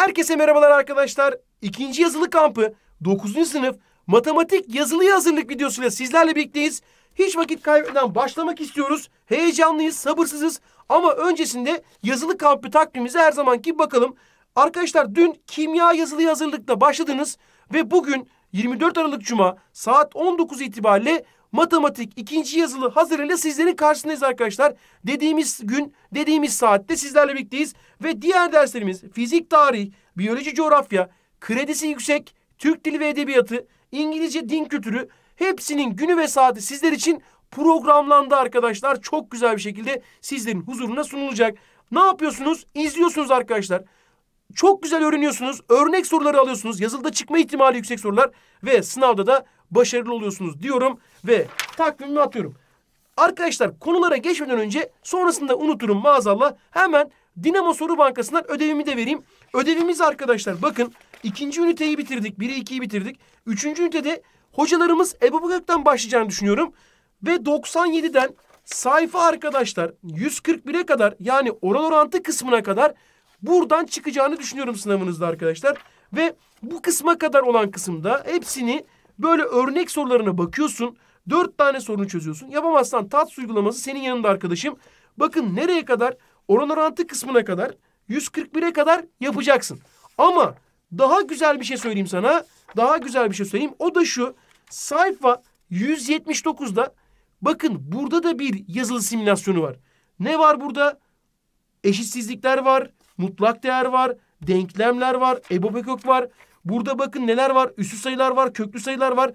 Herkese merhabalar arkadaşlar. İkinci yazılı kampı 9. sınıf matematik yazılıya hazırlık videosuyla sizlerle birlikteyiz. Hiç vakit kaybetmeden başlamak istiyoruz. Heyecanlıyız, sabırsızız. Ama öncesinde yazılı kampı takvimimize her zamanki bakalım. Arkadaşlar dün kimya yazılı hazırlıkta başladınız ve bugün 24 Aralık Cuma saat 19 itibariyle matematik ikinci yazılı hazırıyla sizlerin karşısındayız arkadaşlar. Dediğimiz gün, dediğimiz saatte sizlerle birlikteyiz. Ve diğer derslerimiz fizik, tarih, biyoloji, coğrafya, kredisi yüksek, Türk dili ve edebiyatı, İngilizce, din kültürü hepsinin günü ve saati sizler için programlandı arkadaşlar. Çok güzel bir şekilde sizlerin huzuruna sunulacak. Ne yapıyorsunuz? İzliyorsunuz arkadaşlar. Çok güzel öğreniyorsunuz. Örnek soruları alıyorsunuz. Yazılıda çıkma ihtimali yüksek sorular ve sınavda da başarılı oluyorsunuz diyorum ve takvimimi atıyorum. Arkadaşlar konulara geçmeden önce sonrasında unuturum maazallah. Hemen Dinamo Soru Bankası'ndan ödevimi de vereyim. Ödevimiz arkadaşlar bakın ikinci üniteyi bitirdik. Biri ikiyi bitirdik. Üçüncü ünitede hocalarımız Ebu Bakır'dan başlayacağını düşünüyorum. Ve 97'den sayfa arkadaşlar 141'e kadar yani oran orantı kısmına kadar buradan çıkacağını düşünüyorum sınavınızda arkadaşlar. Ve bu kısma kadar olan kısımda hepsini böyle örnek sorularına bakıyorsun. Dört tane sorunu çözüyorsun. Yapamazsan TATS uygulaması senin yanında arkadaşım. Bakın nereye kadar? Oran orantı kısmına kadar 141'e kadar yapacaksın. Ama daha güzel bir şey söyleyeyim sana. Daha güzel bir şey söyleyeyim. O da şu. Sayfa 179'da bakın burada da bir yazılı simülasyonu var. Ne var burada? Eşitsizlikler var, mutlak değer var, denklemler var, EBOB var. Burada bakın neler var? Üstü sayılar var, köklü sayılar var.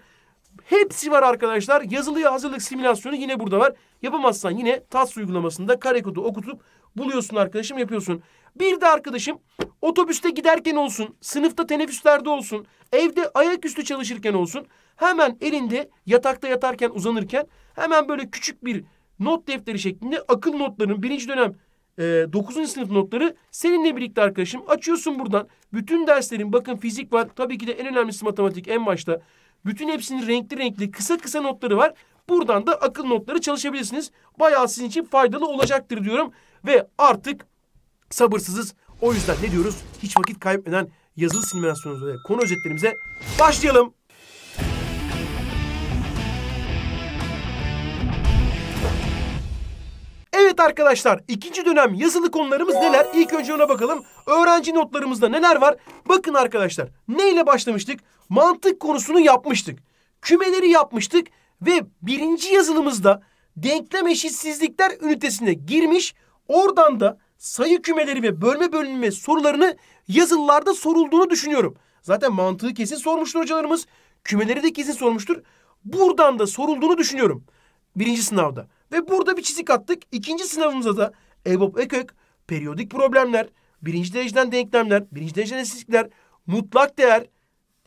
Hepsi var arkadaşlar. Yazılıya hazırlık simülasyonu yine burada var. Yapamazsan yine TAS uygulamasında kare kodu okutup buluyorsun arkadaşım yapıyorsun. Bir de arkadaşım otobüste giderken olsun, sınıfta teneffüslerde olsun, evde ayaküstü çalışırken olsun. Hemen elinde yatakta yatarken uzanırken hemen böyle küçük bir not defteri şeklinde akıl notlarının birinci dönem e, 9. sınıf notları seninle birlikte arkadaşım. Açıyorsun buradan. Bütün derslerin bakın fizik var. Tabii ki de en önemlisi matematik en başta. Bütün hepsinin renkli renkli kısa kısa notları var. Buradan da akıl notları çalışabilirsiniz. Bayağı sizin için faydalı olacaktır diyorum. Ve artık sabırsızız. O yüzden ne diyoruz? Hiç vakit kaybetmeden yazılı simülasyonumuza ve konu özetlerimize başlayalım. Evet arkadaşlar ikinci dönem yazılı konularımız neler? İlk önce ona bakalım. Öğrenci notlarımızda neler var? Bakın arkadaşlar neyle başlamıştık? Mantık konusunu yapmıştık. Kümeleri yapmıştık ve birinci yazılımızda denklem eşitsizlikler ünitesine girmiş. Oradan da sayı kümeleri ve bölme bölünme sorularını yazılılarda sorulduğunu düşünüyorum. Zaten mantığı kesin sormuştur hocalarımız. Kümeleri de kesin sormuştur. Buradan da sorulduğunu düşünüyorum. Birinci sınavda. Ve burada bir çizik attık. İkinci sınavımızda da EBOB ekök, periyodik problemler, birinci dereceden denklemler, birinci dereceden eşitsizlikler, mutlak değer,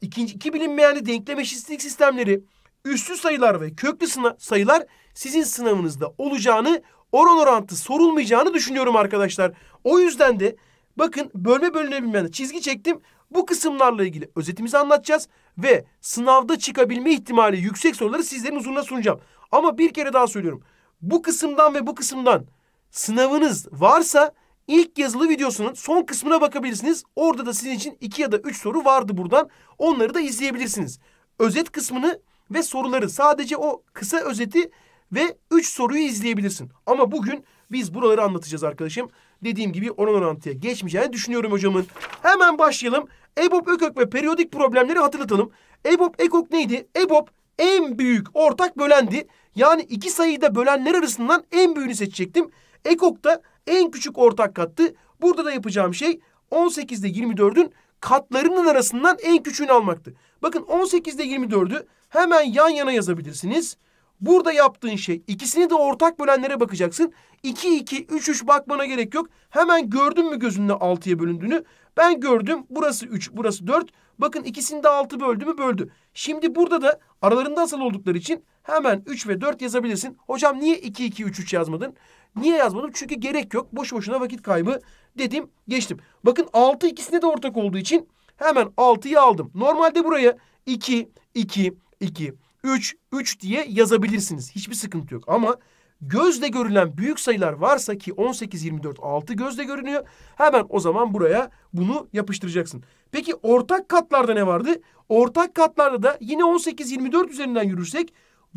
ikinci iki bilinmeyenli denklem eşitsizlik sistemleri, üstü sayılar ve köklü sayılar sizin sınavınızda olacağını, oran orantı sorulmayacağını düşünüyorum arkadaşlar. O yüzden de bakın bölme bölünebilmeyen çizgi çektim. Bu kısımlarla ilgili özetimizi anlatacağız ve sınavda çıkabilme ihtimali yüksek soruları sizlerin huzuruna sunacağım. Ama bir kere daha söylüyorum bu kısımdan ve bu kısımdan sınavınız varsa ilk yazılı videosunun son kısmına bakabilirsiniz. Orada da sizin için iki ya da üç soru vardı buradan. Onları da izleyebilirsiniz. Özet kısmını ve soruları sadece o kısa özeti ve üç soruyu izleyebilirsin. Ama bugün biz buraları anlatacağız arkadaşım. Dediğim gibi oran orantıya geçmeyeceğini düşünüyorum hocamın. Hemen başlayalım. EBOB, EKOK ve periyodik problemleri hatırlatalım. EBOB, EKOK neydi? EBOB en büyük ortak bölendi. Yani iki sayıyı da bölenler arasından en büyüğünü seçecektim. Ekok'ta en küçük ortak kattı. Burada da yapacağım şey 18 ile 24'ün katlarının arasından en küçüğünü almaktı. Bakın 18 ile 24'ü hemen yan yana yazabilirsiniz. Burada yaptığın şey ikisini de ortak bölenlere bakacaksın. 2 2 3 3 bakmana gerek yok. Hemen gördün mü gözünde 6'ya bölündüğünü? Ben gördüm. Burası 3, burası 4. Bakın ikisini de 6 böldü mü böldü. Şimdi burada da aralarında asal oldukları için hemen 3 ve 4 yazabilirsin. Hocam niye 2 2 3 3 yazmadın? Niye yazmadım? Çünkü gerek yok. Boş boşuna vakit kaybı dedim. Geçtim. Bakın 6 ikisine de ortak olduğu için hemen 6'yı aldım. Normalde buraya 2 2 2 3 3 diye yazabilirsiniz. Hiçbir sıkıntı yok. Ama gözle görülen büyük sayılar varsa ki 18, 24, 6 gözle görünüyor. Hemen o zaman buraya bunu yapıştıracaksın. Peki ortak katlarda ne vardı? Ortak katlarda da yine 18, 24 üzerinden yürürsek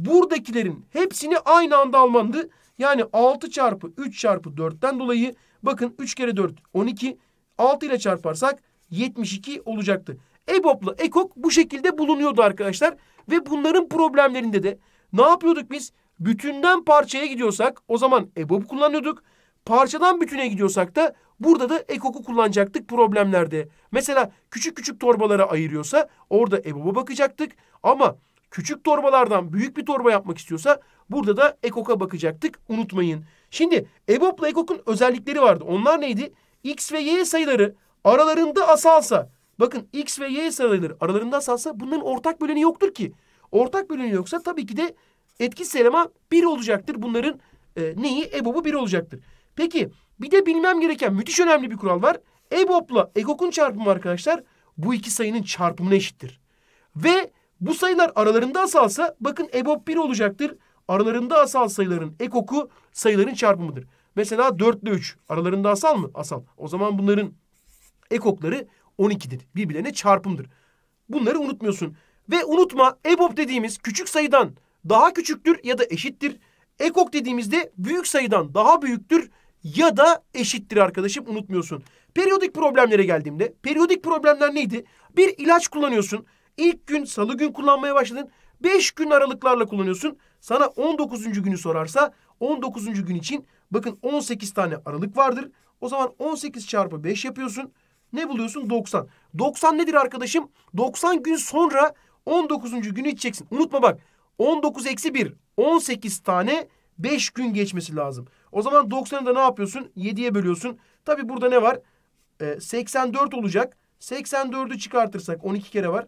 buradakilerin hepsini aynı anda almandı. Yani 6 çarpı 3 çarpı 4'ten dolayı bakın 3 kere 4 12 6 ile çarparsak 72 olacaktı. EBOB'la EKOK bu şekilde bulunuyordu arkadaşlar. Ve bunların problemlerinde de ne yapıyorduk biz? Bütünden parçaya gidiyorsak o zaman EBOB kullanıyorduk. Parçadan bütüne gidiyorsak da burada da EKOK'u kullanacaktık problemlerde. Mesela küçük küçük torbalara ayırıyorsa orada EBOB'a bakacaktık. Ama küçük torbalardan büyük bir torba yapmak istiyorsa burada da EKOK'a bakacaktık. Unutmayın. Şimdi EBOB'la EKOK'un özellikleri vardı. Onlar neydi? X ve Y sayıları aralarında asalsa bakın X ve Y sayıları aralarında asalsa bunların ortak böleni yoktur ki. Ortak böleni yoksa tabii ki de etkisiz eleman 1 olacaktır. Bunların e, neyi? EBOB'u 1 olacaktır. Peki bir de bilmem gereken müthiş önemli bir kural var. EBOB'la EKOK'un çarpımı arkadaşlar bu iki sayının çarpımına eşittir. Ve bu sayılar aralarında asalsa bakın EBOB 1 olacaktır. Aralarında asal sayıların EKOK'u sayıların çarpımıdır. Mesela 4 ile 3 aralarında asal mı? Asal. O zaman bunların ekokları 12'dir. Birbirlerine çarpımdır. Bunları unutmuyorsun. Ve unutma EBOB dediğimiz küçük sayıdan daha küçüktür ya da eşittir. Ekok dediğimizde büyük sayıdan daha büyüktür ya da eşittir arkadaşım unutmuyorsun. Periyodik problemlere geldiğimde periyodik problemler neydi? Bir ilaç kullanıyorsun. İlk gün salı gün kullanmaya başladın. 5 gün aralıklarla kullanıyorsun. Sana 19. günü sorarsa 19. gün için bakın 18 tane aralık vardır. O zaman 18 çarpı 5 yapıyorsun. Ne buluyorsun? 90. 90 nedir arkadaşım? 90 gün sonra 19. günü içeceksin. Unutma bak. 19 eksi 1. 18 tane 5 gün geçmesi lazım. O zaman 90'ı da ne yapıyorsun? 7'ye bölüyorsun. Tabi burada ne var? Ee, 84 olacak. 84'ü çıkartırsak 12 kere var.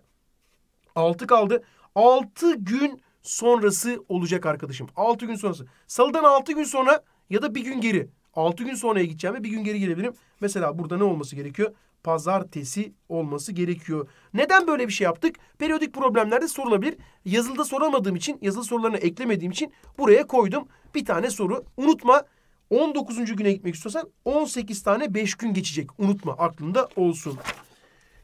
6 kaldı. 6 gün sonrası olacak arkadaşım. 6 gün sonrası. Salıdan 6 gün sonra ya da bir gün geri. 6 gün sonraya gideceğim ve bir gün geri gelebilirim. Mesela burada ne olması gerekiyor? Pazartesi olması gerekiyor. Neden böyle bir şey yaptık? Periyodik problemlerde sorulabilir. Yazılıda soramadığım için, yazılı sorularını eklemediğim için buraya koydum. Bir tane soru. Unutma 19. güne gitmek istiyorsan 18 tane 5 gün geçecek. Unutma aklında olsun.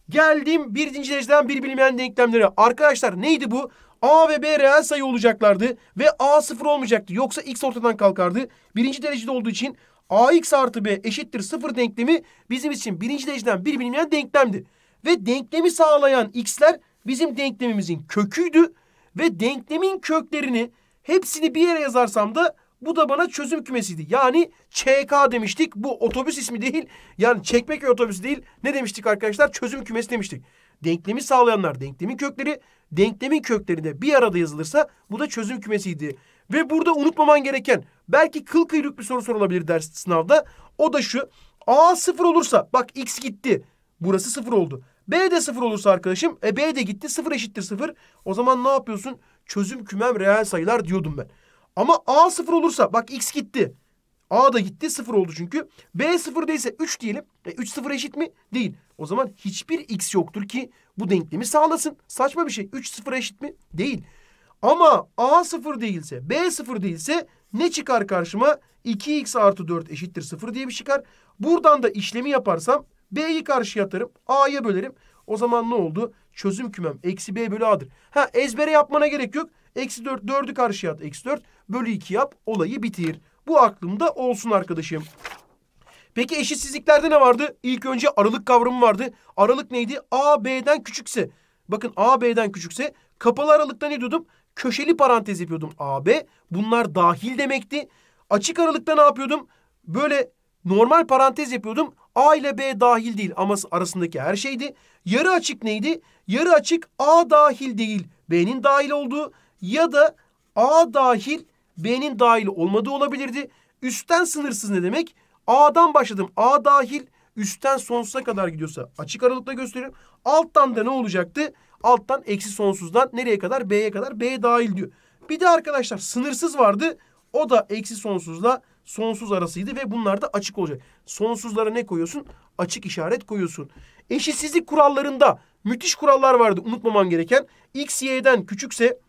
Geldim birinci dereceden bir bilinmeyen denklemlere. Arkadaşlar neydi bu? A ve B reel sayı olacaklardı ve A sıfır olmayacaktı. Yoksa X ortadan kalkardı. Birinci derecede olduğu için AX artı B eşittir sıfır denklemi bizim için birinci dereceden bir bilinmeyen denklemdi. Ve denklemi sağlayan X'ler bizim denklemimizin köküydü. Ve denklemin köklerini hepsini bir yere yazarsam da bu da bana çözüm kümesiydi. Yani ÇK demiştik. Bu otobüs ismi değil. Yani Çekmeköy otobüsü değil. Ne demiştik arkadaşlar? Çözüm kümesi demiştik. Denklemi sağlayanlar denklemin kökleri. Denklemin kökleri de bir arada yazılırsa bu da çözüm kümesiydi. Ve burada unutmaman gereken belki kıl kıyrık bir soru sorulabilir ders sınavda. O da şu. A sıfır olursa bak x gitti. Burası sıfır oldu. B de sıfır olursa arkadaşım e B de gitti sıfır eşittir sıfır. O zaman ne yapıyorsun? Çözüm kümem reel sayılar diyordum ben. Ama A sıfır olursa bak X gitti. A da gitti sıfır oldu çünkü. B sıfır değilse 3 diyelim. E, 3 sıfır eşit mi? Değil. O zaman hiçbir X yoktur ki bu denklemi sağlasın. Saçma bir şey. 3 sıfır eşit mi? Değil. Ama A sıfır değilse B sıfır değilse ne çıkar karşıma? 2x artı 4 eşittir sıfır diye bir çıkar. Buradan da işlemi yaparsam B'yi karşıya atarım. A'ya bölerim. O zaman ne oldu? Çözüm kümem eksi B bölü A'dır. Ha ezbere yapmana gerek yok. Eksi 4, 4'ü karşıya at. Eksi 4 bölü 2 yap. Olayı bitir. Bu aklımda olsun arkadaşım. Peki eşitsizliklerde ne vardı? İlk önce aralık kavramı vardı. Aralık neydi? A, B'den küçükse. Bakın A, B'den küçükse kapalı aralıkta ne diyordum? Köşeli parantez yapıyordum A, B. Bunlar dahil demekti. Açık aralıkta ne yapıyordum? Böyle normal parantez yapıyordum. A ile B dahil değil ama arasındaki her şeydi. Yarı açık neydi? Yarı açık A dahil değil. B'nin dahil olduğu ya da A dahil B'nin dahil olmadığı olabilirdi. Üstten sınırsız ne demek? A'dan başladım. A dahil üstten sonsuza kadar gidiyorsa açık aralıkla gösteriyorum. Alttan da ne olacaktı? Alttan eksi sonsuzdan nereye kadar? B'ye kadar. B dahil diyor. Bir de arkadaşlar sınırsız vardı. O da eksi sonsuzla sonsuz arasıydı ve bunlar da açık olacak. Sonsuzlara ne koyuyorsun? Açık işaret koyuyorsun. Eşitsizlik kurallarında müthiş kurallar vardı unutmaman gereken. X, Y'den küçükse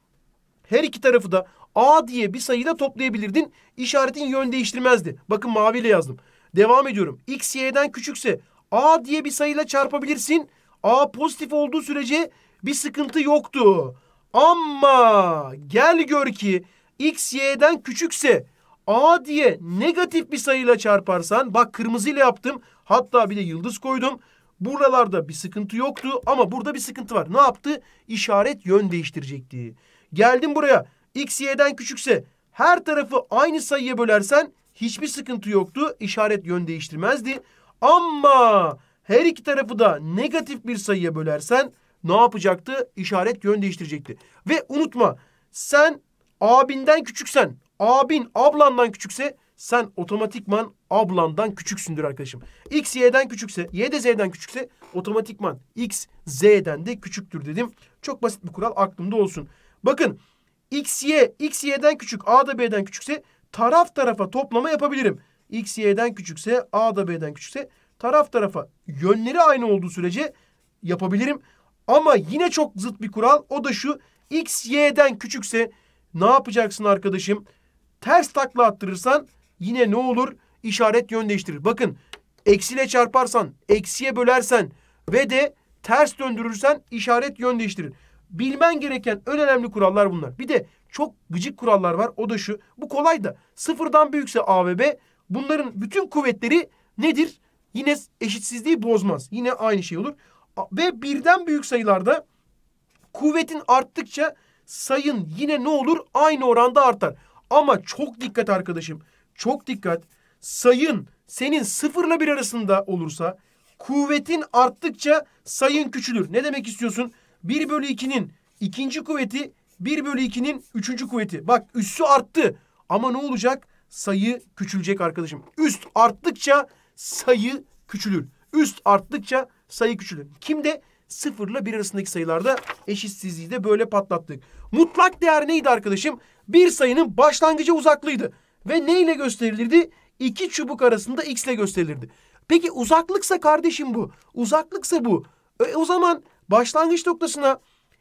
her iki tarafı da A diye bir sayıyla toplayabilirdin. İşaretin yön değiştirmezdi. Bakın maviyle yazdım. Devam ediyorum. X y'den küçükse A diye bir sayıyla çarpabilirsin. A pozitif olduğu sürece bir sıkıntı yoktu. Ama gel gör ki X y'den küçükse A diye negatif bir sayıyla çarparsan bak kırmızıyla yaptım. Hatta bir de yıldız koydum. Buralarda bir sıkıntı yoktu ama burada bir sıkıntı var. Ne yaptı? İşaret yön değiştirecekti. Geldim buraya. X y'den küçükse her tarafı aynı sayıya bölersen hiçbir sıkıntı yoktu. İşaret yön değiştirmezdi. Ama her iki tarafı da negatif bir sayıya bölersen ne yapacaktı? İşaret yön değiştirecekti. Ve unutma sen abinden küçüksen, abin ablandan küçükse sen otomatikman ablandan küçüksündür arkadaşım. X y'den küçükse, y de z'den küçükse otomatikman x z'den de küçüktür dedim. Çok basit bir kural aklımda olsun. Bakın x y, x y'den küçük, a da b'den küçükse taraf tarafa toplama yapabilirim. X y'den küçükse, a da b'den küçükse taraf tarafa yönleri aynı olduğu sürece yapabilirim. Ama yine çok zıt bir kural. O da şu. X y'den küçükse ne yapacaksın arkadaşım? Ters takla attırırsan yine ne olur? İşaret yön değiştirir. Bakın eksiyle çarparsan, eksiye bölersen ve de ters döndürürsen işaret yön değiştirir. Bilmen gereken en önemli kurallar bunlar. Bir de çok gıcık kurallar var. O da şu. Bu kolay da. Sıfırdan büyükse A ve B. Bunların bütün kuvvetleri nedir? Yine eşitsizliği bozmaz. Yine aynı şey olur. Ve birden büyük sayılarda kuvvetin arttıkça sayın yine ne olur? Aynı oranda artar. Ama çok dikkat arkadaşım. Çok dikkat. Sayın senin sıfırla bir arasında olursa kuvvetin arttıkça sayın küçülür. Ne demek istiyorsun? 1 bölü 2'nin ikinci kuvveti 1 bölü 2'nin üçüncü kuvveti. Bak üssü arttı. Ama ne olacak? Sayı küçülecek arkadaşım. Üst arttıkça sayı küçülür. Üst arttıkça sayı küçülür. Kimde? Sıfırla bir arasındaki sayılarda eşitsizliği de böyle patlattık. Mutlak değer neydi arkadaşım? Bir sayının başlangıcı uzaklığıydı. Ve ne ile gösterilirdi? İki çubuk arasında x ile gösterilirdi. Peki uzaklıksa kardeşim bu. Uzaklıksa bu. E, o zaman başlangıç noktasına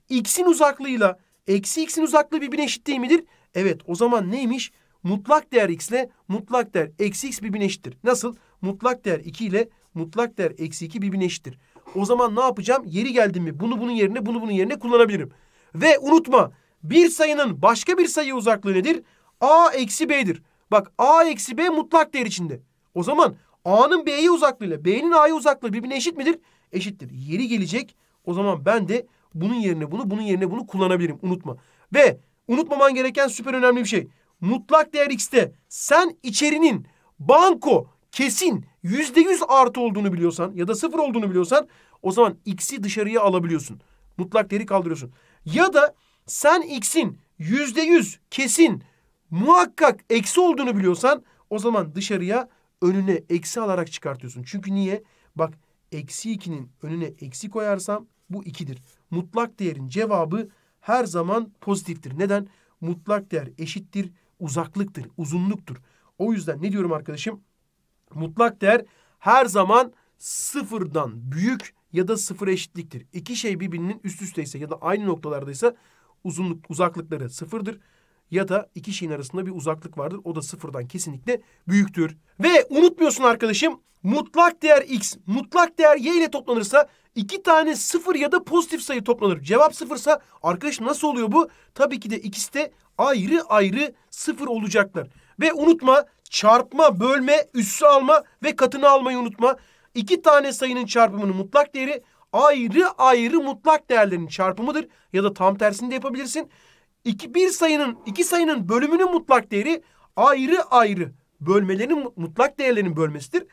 x'in uzaklığıyla eksi x'in uzaklığı birbirine eşit değil midir? Evet o zaman neymiş? Mutlak değer x ile mutlak değer eksi x birbirine eşittir. Nasıl? Mutlak değer 2 ile mutlak değer eksi 2 birbirine eşittir. O zaman ne yapacağım? Yeri geldi mi bunu bunun yerine bunu bunun yerine kullanabilirim. Ve unutma bir sayının başka bir sayı uzaklığı nedir? A eksi B'dir. Bak A eksi B mutlak değer içinde. O zaman A'nın B'ye uzaklığıyla B'nin A'ya uzaklığı birbirine eşit midir? Eşittir. Yeri gelecek. O zaman ben de bunun yerine bunu, bunun yerine bunu kullanabilirim. Unutma. Ve unutmaman gereken süper önemli bir şey. Mutlak değer x'te sen içerinin banko kesin yüzde yüz artı olduğunu biliyorsan ya da sıfır olduğunu biliyorsan o zaman x'i dışarıya alabiliyorsun. Mutlak değeri kaldırıyorsun. Ya da sen x'in yüzde yüz kesin muhakkak eksi olduğunu biliyorsan o zaman dışarıya önüne eksi alarak çıkartıyorsun. Çünkü niye? Bak eksi 2'nin önüne eksi koyarsam bu 2'dir. Mutlak değerin cevabı her zaman pozitiftir. Neden? Mutlak değer eşittir, uzaklıktır, uzunluktur. O yüzden ne diyorum arkadaşım? Mutlak değer her zaman sıfırdan büyük ya da sıfır eşitliktir. İki şey birbirinin üst üsteyse ya da aynı noktalardaysa uzunluk uzaklıkları sıfırdır ya da iki şeyin arasında bir uzaklık vardır. O da sıfırdan kesinlikle büyüktür. Ve unutmuyorsun arkadaşım mutlak değer x, mutlak değer y ile toplanırsa iki tane sıfır ya da pozitif sayı toplanır. Cevap sıfırsa arkadaşım nasıl oluyor bu? Tabii ki de ikisi de ayrı ayrı sıfır olacaklar. Ve unutma çarpma, bölme, üssü alma ve katını almayı unutma. İki tane sayının çarpımının mutlak değeri ayrı ayrı mutlak değerlerin çarpımıdır. Ya da tam tersini de yapabilirsin. İki, bir sayının, iki sayının bölümünün mutlak değeri ayrı ayrı bölmelerin mutlak değerlerinin bölmesidir.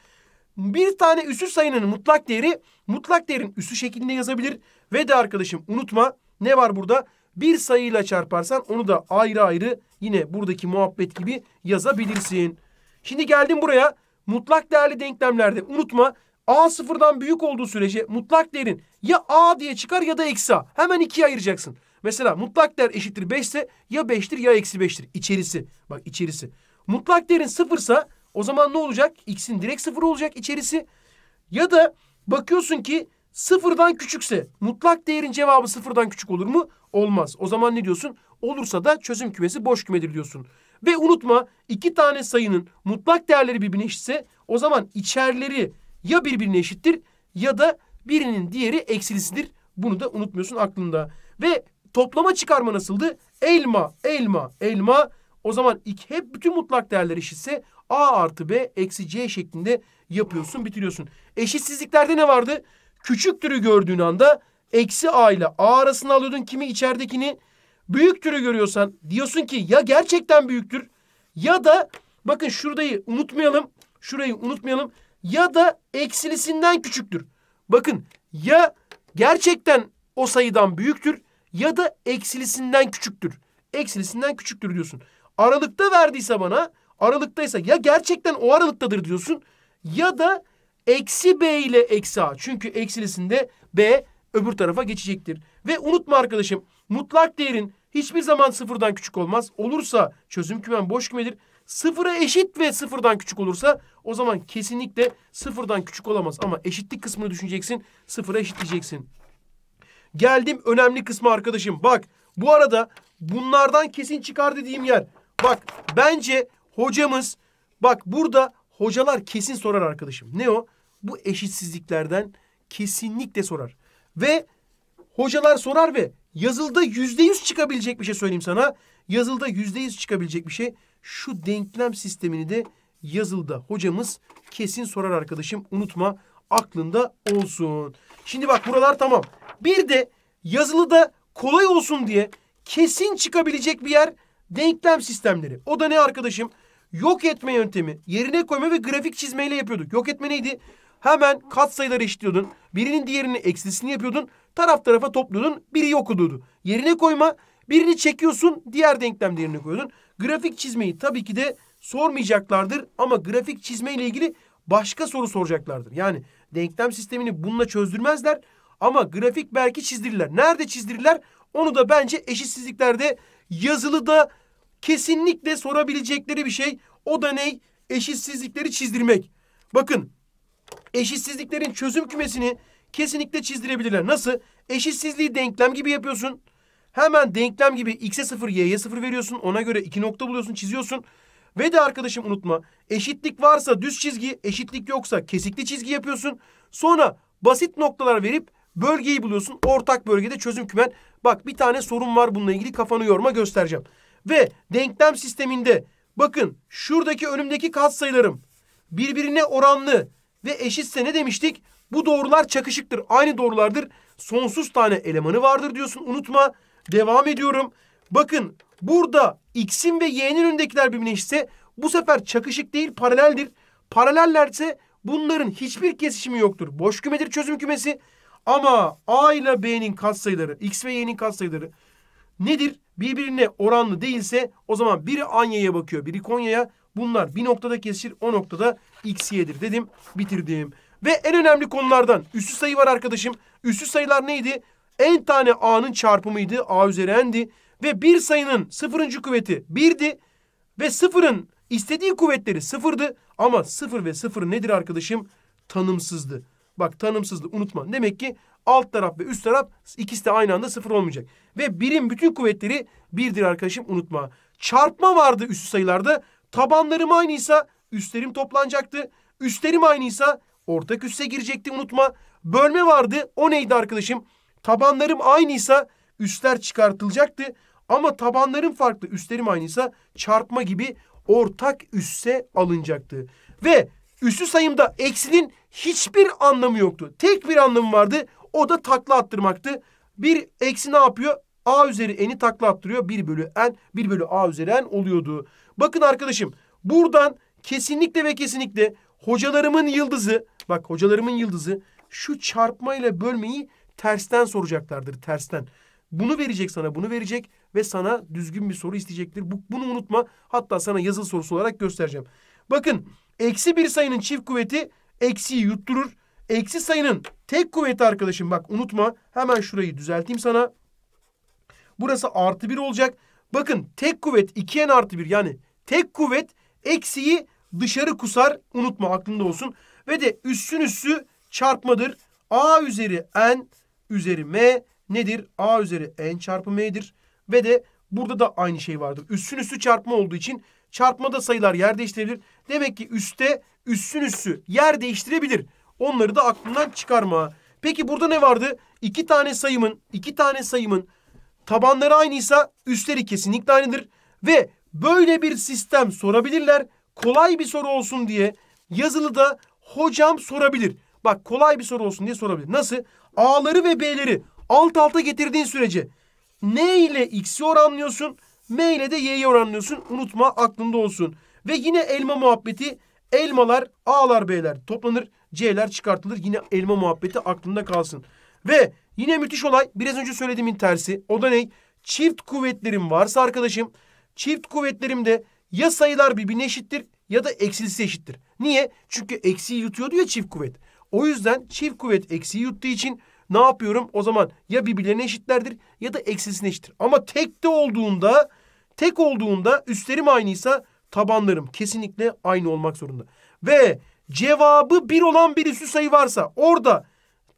Bir tane üssü sayının mutlak değeri mutlak değerin üssü şeklinde yazabilir. Ve de arkadaşım unutma ne var burada? Bir sayıyla çarparsan onu da ayrı ayrı yine buradaki muhabbet gibi yazabilirsin. Şimdi geldim buraya. Mutlak değerli denklemlerde unutma A sıfırdan büyük olduğu sürece mutlak değerin ya A diye çıkar ya da eksi A. Hemen ikiye ayıracaksın. Mesela mutlak değer eşittir 5 ise ya 5'tir ya eksi 5'tir. İçerisi. Bak içerisi. Mutlak değerin sıfırsa o zaman ne olacak? X'in direkt sıfır olacak içerisi. Ya da bakıyorsun ki sıfırdan küçükse mutlak değerin cevabı sıfırdan küçük olur mu? Olmaz. O zaman ne diyorsun? Olursa da çözüm kümesi boş kümedir diyorsun. Ve unutma iki tane sayının mutlak değerleri birbirine eşitse o zaman içerleri ya birbirine eşittir ya da birinin diğeri eksilisidir. Bunu da unutmuyorsun aklında. Ve toplama çıkarma nasıldı? Elma, elma, elma. O zaman iki, hep bütün mutlak değerler eşitse A artı B eksi C şeklinde yapıyorsun, bitiriyorsun. Eşitsizliklerde ne vardı? Küçüktürü gördüğün anda eksi A ile A arasında alıyordun kimi içeridekini. Büyüktürü görüyorsan diyorsun ki ya gerçekten büyüktür ya da bakın şurayı unutmayalım. Şurayı unutmayalım. Ya da eksilisinden küçüktür. Bakın ya gerçekten o sayıdan büyüktür ya da eksilisinden küçüktür. Eksilisinden küçüktür diyorsun. Aralıkta verdiyse bana aralıktaysa ya gerçekten o aralıktadır diyorsun ya da eksi b ile eksi a. Çünkü eksilisinde b öbür tarafa geçecektir. Ve unutma arkadaşım mutlak değerin hiçbir zaman sıfırdan küçük olmaz. Olursa çözüm kümen boş kümedir. Sıfıra eşit ve sıfırdan küçük olursa o zaman kesinlikle sıfırdan küçük olamaz. Ama eşitlik kısmını düşüneceksin. Sıfıra eşitleyeceksin. Geldim önemli kısmı arkadaşım. Bak bu arada bunlardan kesin çıkar dediğim yer. Bak bence hocamız bak burada hocalar kesin sorar arkadaşım. Ne o? Bu eşitsizliklerden kesinlikle sorar. Ve hocalar sorar ve yazılda yüzde yüz çıkabilecek bir şey söyleyeyim sana. Yazılda yüzde yüz çıkabilecek bir şey. Şu denklem sistemini de yazılda hocamız kesin sorar arkadaşım. Unutma aklında olsun. Şimdi bak buralar tamam. Bir de yazılıda kolay olsun diye kesin çıkabilecek bir yer denklem sistemleri. O da ne arkadaşım? Yok etme yöntemi, yerine koyma ve grafik çizmeyle yapıyorduk. Yok etme neydi? Hemen kat sayıları eşitliyordun. Birinin diğerinin eksilisini yapıyordun. Taraf tarafa topluyordun. Biri yok oluyordu. Yerine koyma, birini çekiyorsun, diğer denklem yerine koyuyordun. Grafik çizmeyi tabii ki de sormayacaklardır ama grafik çizmeyle ilgili başka soru soracaklardır. Yani denklem sistemini bununla çözdürmezler ama grafik belki çizdirirler. Nerede çizdirirler? Onu da bence eşitsizliklerde yazılıda kesinlikle sorabilecekleri bir şey. O da ne? Eşitsizlikleri çizdirmek. Bakın eşitsizliklerin çözüm kümesini kesinlikle çizdirebilirler. Nasıl? Eşitsizliği denklem gibi yapıyorsun. Hemen denklem gibi x'e 0, y'ye 0 veriyorsun. Ona göre iki nokta buluyorsun, çiziyorsun. Ve de arkadaşım unutma. Eşitlik varsa düz çizgi, eşitlik yoksa kesikli çizgi yapıyorsun. Sonra basit noktalar verip bölgeyi buluyorsun. Ortak bölgede çözüm kümen. Bak bir tane sorun var bununla ilgili kafanı yorma göstereceğim. Ve denklem sisteminde bakın şuradaki önümdeki katsayılarım birbirine oranlı ve eşitse ne demiştik? Bu doğrular çakışıktır. Aynı doğrulardır. Sonsuz tane elemanı vardır diyorsun. Unutma. Devam ediyorum. Bakın burada x'in ve y'nin önündekiler birbirine eşitse bu sefer çakışık değil paraleldir. Paralellerse bunların hiçbir kesişimi yoktur. Boş kümedir çözüm kümesi. Ama a ile b'nin katsayıları, x ve y'nin katsayıları nedir? Birbirine oranlı değilse o zaman biri Anya'ya bakıyor, biri Konya'ya. Bunlar bir noktada kesişir, o noktada x, y'dir dedim, bitirdim. Ve en önemli konulardan üstü sayı var arkadaşım. Üstü sayılar neydi? En tane a'nın çarpımıydı. a üzeri n'di. Ve bir sayının sıfırıncı kuvveti birdi. Ve sıfırın istediği kuvvetleri sıfırdı. Ama sıfır ve sıfır nedir arkadaşım? Tanımsızdı. Bak tanımsızdı unutma. Demek ki alt taraf ve üst taraf ikisi de aynı anda sıfır olmayacak. Ve birim bütün kuvvetleri birdir arkadaşım unutma. Çarpma vardı üstü sayılarda. Tabanlarım aynıysa üstlerim toplanacaktı. Üstlerim aynıysa ortak üsse girecekti unutma. Bölme vardı. O neydi arkadaşım? Tabanlarım aynıysa üstler çıkartılacaktı. Ama tabanlarım farklı, üstlerim aynıysa çarpma gibi ortak üsse alınacaktı. Ve üstü sayımda eksinin hiçbir anlamı yoktu. Tek bir anlamı vardı. O da takla attırmaktı. Bir eksi ne yapıyor? A üzeri n'i takla attırıyor. 1 bölü n, 1 bölü a üzeri n oluyordu. Bakın arkadaşım buradan kesinlikle ve kesinlikle hocalarımın yıldızı, bak hocalarımın yıldızı şu çarpma ile bölmeyi tersten soracaklardır, tersten. Bunu verecek sana, bunu verecek ve sana düzgün bir soru isteyecektir. Bu, bunu unutma. Hatta sana yazılı sorusu olarak göstereceğim. Bakın eksi bir sayının çift kuvveti eksiyi yutturur. Eksi sayının tek kuvveti arkadaşım bak unutma. Hemen şurayı düzelteyim sana. Burası artı bir olacak. Bakın tek kuvvet 2n artı bir yani tek kuvvet eksiyi dışarı kusar. Unutma aklında olsun. Ve de üssün üssü çarpmadır. A üzeri n üzeri m nedir? A üzeri n çarpı m'dir. Ve de Burada da aynı şey vardır. Üssün üssü çarpma olduğu için çarpmada sayılar yer değiştirebilir. Demek ki üste üssün üssü yer değiştirebilir. Onları da aklından çıkarma. Peki burada ne vardı? İki tane sayımın, iki tane sayımın tabanları aynıysa üstleri kesinlikle aynıdır. Ve böyle bir sistem sorabilirler. Kolay bir soru olsun diye yazılıda hocam sorabilir. Bak kolay bir soru olsun diye sorabilir. Nasıl? A'ları ve B'leri alt alta getirdiğin sürece N ile X'i oranlıyorsun. M ile de Y'yi oranlıyorsun. Unutma aklında olsun. Ve yine elma muhabbeti elmalar A'lar B'ler toplanır. C'ler çıkartılır. Yine elma muhabbeti aklında kalsın. Ve yine müthiş olay biraz önce söylediğimin tersi. O da ne? Çift kuvvetlerim varsa arkadaşım çift kuvvetlerimde ya sayılar birbirine eşittir ya da eksilisi eşittir. Niye? Çünkü eksiği yutuyordu ya çift kuvvet. O yüzden çift kuvvet eksiği yuttuğu için ne yapıyorum? O zaman ya birbirlerine eşitlerdir ya da eksilisine eşittir. Ama tek de olduğunda tek olduğunda üstlerim aynıysa tabanlarım kesinlikle aynı olmak zorunda. Ve cevabı bir olan bir üstü sayı varsa orada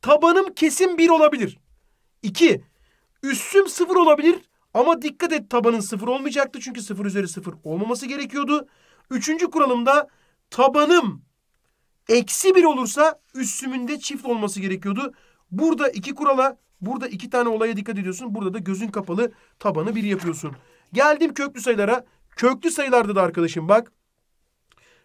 tabanım kesin bir olabilir. İki, üssüm sıfır olabilir ama dikkat et tabanın sıfır olmayacaktı çünkü sıfır üzeri sıfır olmaması gerekiyordu. Üçüncü kuralımda tabanım eksi bir olursa üssümün de çift olması gerekiyordu. Burada iki kurala, burada iki tane olaya dikkat ediyorsun. Burada da gözün kapalı tabanı bir yapıyorsun. Geldim köklü sayılara. Köklü sayılarda da arkadaşım bak.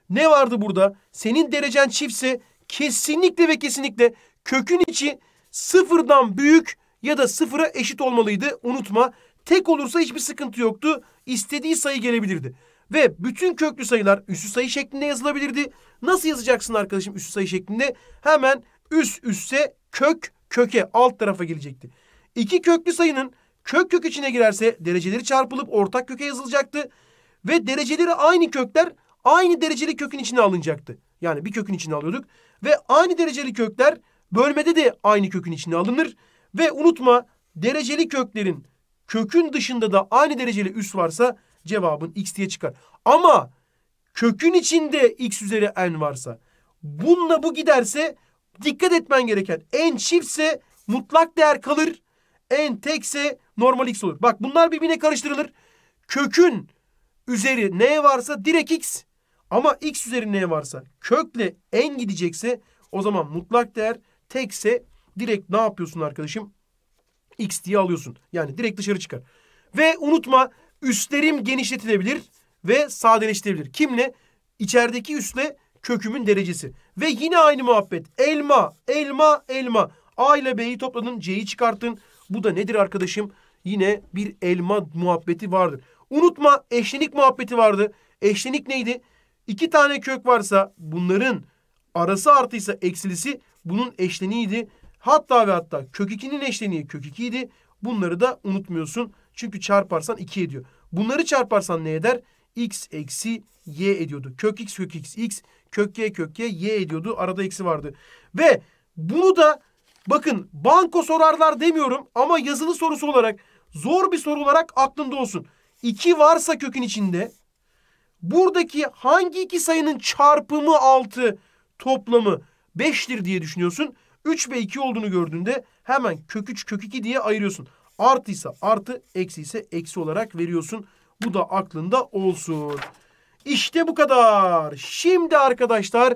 Ne vardı burada? Senin derecen çiftse kesinlikle ve kesinlikle kökün içi sıfırdan büyük ya da sıfıra eşit olmalıydı. Unutma. Tek olursa hiçbir sıkıntı yoktu. İstediği sayı gelebilirdi. Ve bütün köklü sayılar üssü sayı şeklinde yazılabilirdi. Nasıl yazacaksın arkadaşım üssü sayı şeklinde? Hemen üst üsse kök köke alt tarafa gelecekti. İki köklü sayının kök kök içine girerse dereceleri çarpılıp ortak köke yazılacaktı. Ve dereceleri aynı kökler aynı dereceli kökün içine alınacaktı. Yani bir kökün içine alıyorduk. Ve aynı dereceli kökler bölmede de aynı kökün içine alınır. Ve unutma dereceli köklerin kökün dışında da aynı dereceli üs varsa cevabın x diye çıkar. Ama kökün içinde x üzeri n varsa bununla bu giderse dikkat etmen gereken en çiftse mutlak değer kalır. En tekse normal x olur. Bak bunlar birbirine karıştırılır. Kökün üzeri n varsa direkt x. Ama x üzeri n varsa kökle n gidecekse o zaman mutlak değer tekse direkt ne yapıyorsun arkadaşım? x diye alıyorsun. Yani direkt dışarı çıkar. Ve unutma üstlerim genişletilebilir ve sadeleştirilebilir. Kimle? İçerideki üstle kökümün derecesi. Ve yine aynı muhabbet. Elma, elma, elma. A ile B'yi topladın, C'yi çıkarttın. Bu da nedir arkadaşım? Yine bir elma muhabbeti vardır. Unutma eşlenik muhabbeti vardı. Eşlenik neydi? İki tane kök varsa bunların arası artıysa eksilisi bunun eşleniğiydi. Hatta ve hatta kök 2'nin eşleniği kök 2 idi. Bunları da unutmuyorsun. Çünkü çarparsan 2 ediyor. Bunları çarparsan ne eder? x eksi y ediyordu. Kök x kök x x kök y kök y y ediyordu. Arada eksi vardı. Ve bunu da bakın banko sorarlar demiyorum ama yazılı sorusu olarak zor bir soru olarak aklında olsun. 2 varsa kökün içinde buradaki hangi iki sayının çarpımı 6 toplamı 5'tir diye düşünüyorsun. 3 ve 2 olduğunu gördüğünde hemen kök 3 kök 2 diye ayırıyorsun. Artıysa artı, eksi ise eksi olarak veriyorsun. Bu da aklında olsun. İşte bu kadar. Şimdi arkadaşlar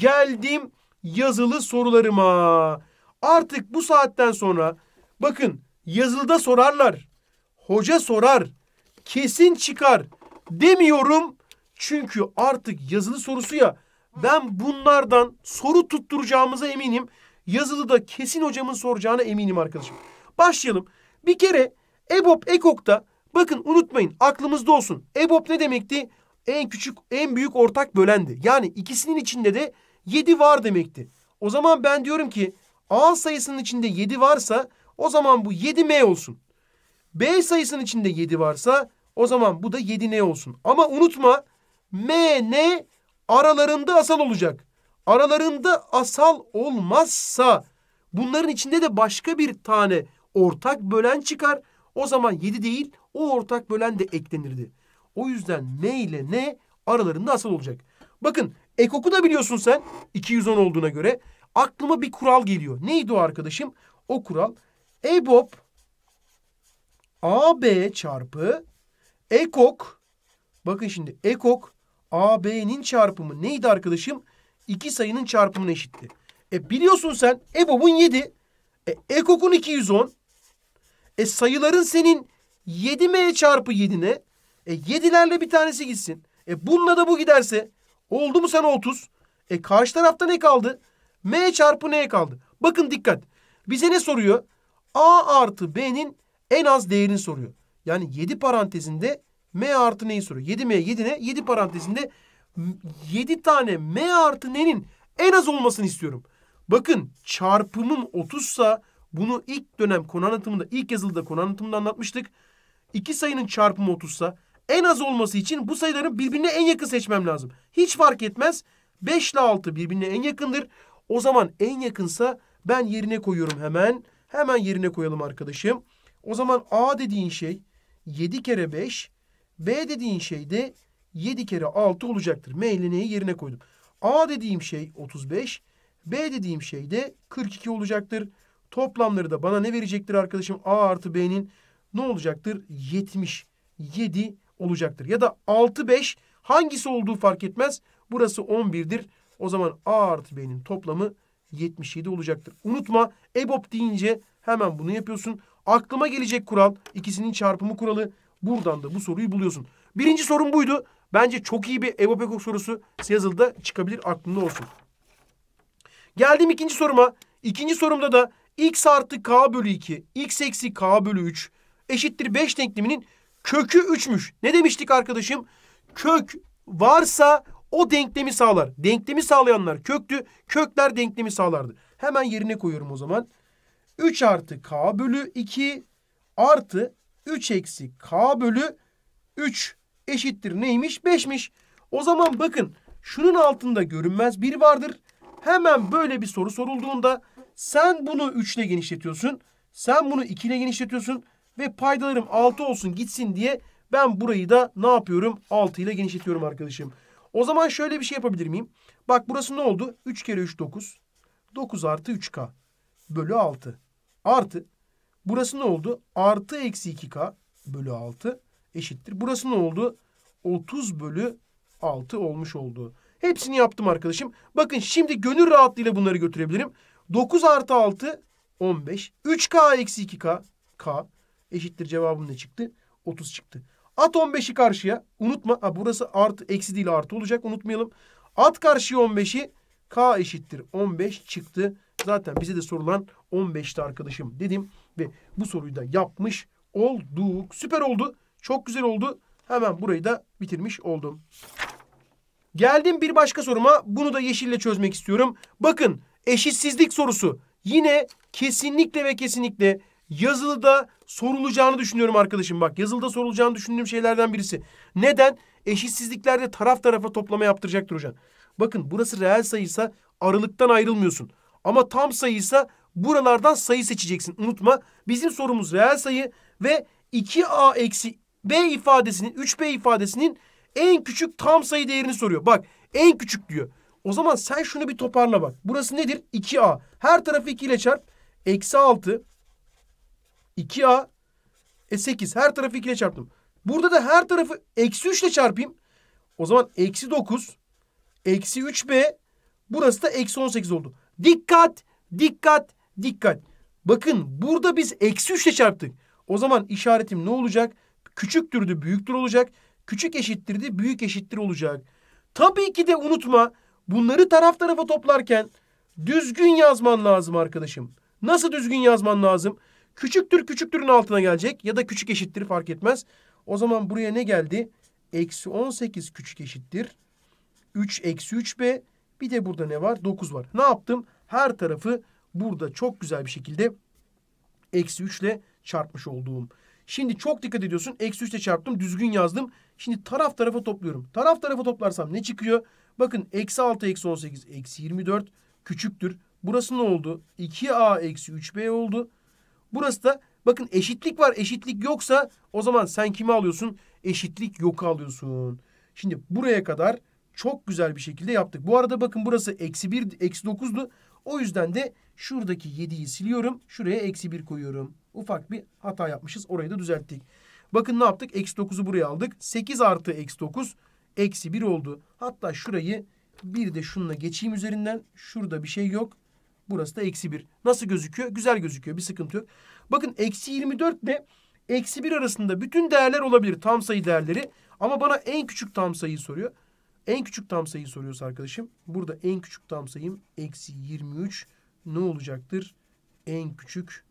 geldim yazılı sorularıma. Artık bu saatten sonra bakın yazılıda sorarlar. Hoca sorar. Kesin çıkar demiyorum. Çünkü artık yazılı sorusu ya ben bunlardan soru tutturacağımıza eminim. Yazılıda kesin hocamın soracağına eminim arkadaşım. Başlayalım. Bir kere EBOB EKOK'ta bakın unutmayın aklımızda olsun. EBOB ne demekti? En küçük en büyük ortak bölendi. Yani ikisinin içinde de 7 var demekti. O zaman ben diyorum ki A sayısının içinde 7 varsa o zaman bu 7M olsun. B sayısının içinde 7 varsa o zaman bu da 7N olsun. Ama unutma M, N aralarında asal olacak. Aralarında asal olmazsa bunların içinde de başka bir tane ortak bölen çıkar. O zaman 7 değil o ortak bölen de eklenirdi. O yüzden M ile N aralarında asal olacak. Bakın ekoku da biliyorsun sen 210 olduğuna göre. Aklıma bir kural geliyor. Neydi o arkadaşım? O kural EBOB AB çarpı ekok bakın şimdi ekok AB'nin çarpımı neydi arkadaşım? İki sayının çarpımına eşitti. E biliyorsun sen EBOB'un 7. E, ekok'un 210. E sayıların senin 7M çarpı 7'ne. E 7'lerle bir tanesi gitsin. E bununla da bu giderse oldu mu sana 30? E karşı tarafta ne kaldı? M çarpı N kaldı. Bakın dikkat. Bize ne soruyor? A artı B'nin en az değerini soruyor. Yani 7 parantezinde M artı N'yi soruyor. 7M 7 ne? 7 parantezinde 7 tane M artı N'nin en az olmasını istiyorum. Bakın çarpımım 30 sa bunu ilk dönem konu anlatımında ilk yazılıda konu anlatımında anlatmıştık. İki sayının çarpımı 30 sa en az olması için bu sayıların birbirine en yakın seçmem lazım. Hiç fark etmez. 5 ile 6 birbirine en yakındır. O zaman en yakınsa ben yerine koyuyorum hemen. Hemen yerine koyalım arkadaşım. O zaman A dediğin şey 7 kere 5. B dediğin şey de 7 kere 6 olacaktır. M ile N'yi yerine koydum. A dediğim şey 35. B dediğim şey de 42 olacaktır. Toplamları da bana ne verecektir arkadaşım? A artı B'nin ne olacaktır? 77 olacaktır. Ya da 6 5 hangisi olduğu fark etmez. Burası 11'dir. O zaman A artı B'nin toplamı 77 olacaktır. Unutma EBOB deyince hemen bunu yapıyorsun. Aklıma gelecek kural ikisinin çarpımı kuralı. Buradan da bu soruyu buluyorsun. Birinci sorum buydu. Bence çok iyi bir EBOB EKOK sorusu yazılıda çıkabilir aklında olsun. Geldim ikinci soruma. İkinci sorumda da x artı k bölü 2, x eksi k bölü 3 eşittir 5 denkleminin kökü 3'müş. Ne demiştik arkadaşım? Kök varsa o denklemi sağlar. Denklemi sağlayanlar köktü. Kökler denklemi sağlardı. Hemen yerine koyuyorum o zaman. 3 artı k bölü 2 artı 3 eksi k bölü 3 eşittir neymiş? 5'miş. O zaman bakın şunun altında görünmez bir vardır. Hemen böyle bir soru sorulduğunda sen bunu 3 ile genişletiyorsun. Sen bunu 2 ile genişletiyorsun. Ve paydalarım 6 olsun gitsin diye ben burayı da ne yapıyorum? 6 ile genişletiyorum arkadaşım. O zaman şöyle bir şey yapabilir miyim? Bak burası ne oldu? 3 kere 3 9. 9 artı 3K bölü 6. Artı burası ne oldu? Artı eksi 2K bölü 6 eşittir. Burası ne oldu? 30 bölü 6 olmuş oldu. Hepsini yaptım arkadaşım. Bakın şimdi gönül rahatlığıyla bunları götürebilirim. 9 artı 6 15. 3K eksi 2K K eşittir cevabım ne çıktı? 30 çıktı. At 15'i karşıya. Unutma. Ha, burası artı eksi değil artı olacak. Unutmayalım. At karşıya 15'i. K eşittir 15 çıktı. Zaten bize de sorulan 15'ti arkadaşım dedim. Ve bu soruyu da yapmış olduk. Süper oldu. Çok güzel oldu. Hemen burayı da bitirmiş oldum. Geldim bir başka soruma. Bunu da yeşille çözmek istiyorum. Bakın eşitsizlik sorusu. Yine kesinlikle ve kesinlikle yazılıda sorulacağını düşünüyorum arkadaşım. Bak yazılıda sorulacağını düşündüğüm şeylerden birisi. Neden? Eşitsizliklerde taraf tarafa toplama yaptıracaktır hocam. Bakın burası reel sayıysa aralıktan ayrılmıyorsun. Ama tam sayıysa buralardan sayı seçeceksin. Unutma bizim sorumuz reel sayı ve 2a eksi b ifadesinin 3b ifadesinin en küçük tam sayı değerini soruyor. Bak en küçük diyor. O zaman sen şunu bir toparla bak. Burası nedir? 2a. Her tarafı 2 ile çarp. Eksi 6 2a e 8. Her tarafı 2 ile çarptım. Burada da her tarafı eksi 3 ile çarpayım. O zaman eksi 9 eksi 3b burası da eksi 18 oldu. Dikkat dikkat dikkat. Bakın burada biz eksi 3 ile çarptık. O zaman işaretim ne olacak? Küçüktürdü büyüktür olacak. Küçük eşittirdi büyük eşittir olacak. Tabii ki de unutma bunları taraf tarafa toplarken düzgün yazman lazım arkadaşım. Nasıl düzgün yazman lazım? Küçüktür küçüktürün altına gelecek ya da küçük eşittir fark etmez. O zaman buraya ne geldi? Eksi 18 küçük eşittir. 3 eksi 3b. Bir de burada ne var? 9 var. Ne yaptım? Her tarafı burada çok güzel bir şekilde eksi 3 ile çarpmış olduğum. Şimdi çok dikkat ediyorsun. Eksi 3 ile çarptım. Düzgün yazdım. Şimdi taraf tarafa topluyorum. Taraf tarafa toplarsam ne çıkıyor? Bakın eksi 6 eksi 18 eksi 24 küçüktür. Burası ne oldu? 2a eksi 3b oldu. Burası da bakın eşitlik var. Eşitlik yoksa o zaman sen kimi alıyorsun? Eşitlik yok alıyorsun. Şimdi buraya kadar çok güzel bir şekilde yaptık. Bu arada bakın burası eksi 1, eksi 9'du. O yüzden de Şuradaki 7'yi siliyorum. Şuraya eksi 1 koyuyorum. Ufak bir hata yapmışız. Orayı da düzelttik. Bakın ne yaptık? Eksi 9'u buraya aldık. 8 artı eksi 9 eksi 1 oldu. Hatta şurayı bir de şununla geçeyim üzerinden. Şurada bir şey yok. Burası da eksi 1. Nasıl gözüküyor? Güzel gözüküyor. Bir sıkıntı yok. Bakın eksi 24 ile eksi 1 arasında bütün değerler olabilir. Tam sayı değerleri. Ama bana en küçük tam sayıyı soruyor. En küçük tam sayıyı soruyorsa arkadaşım. Burada en küçük tam sayım eksi 23 ne olacaktır? En küçük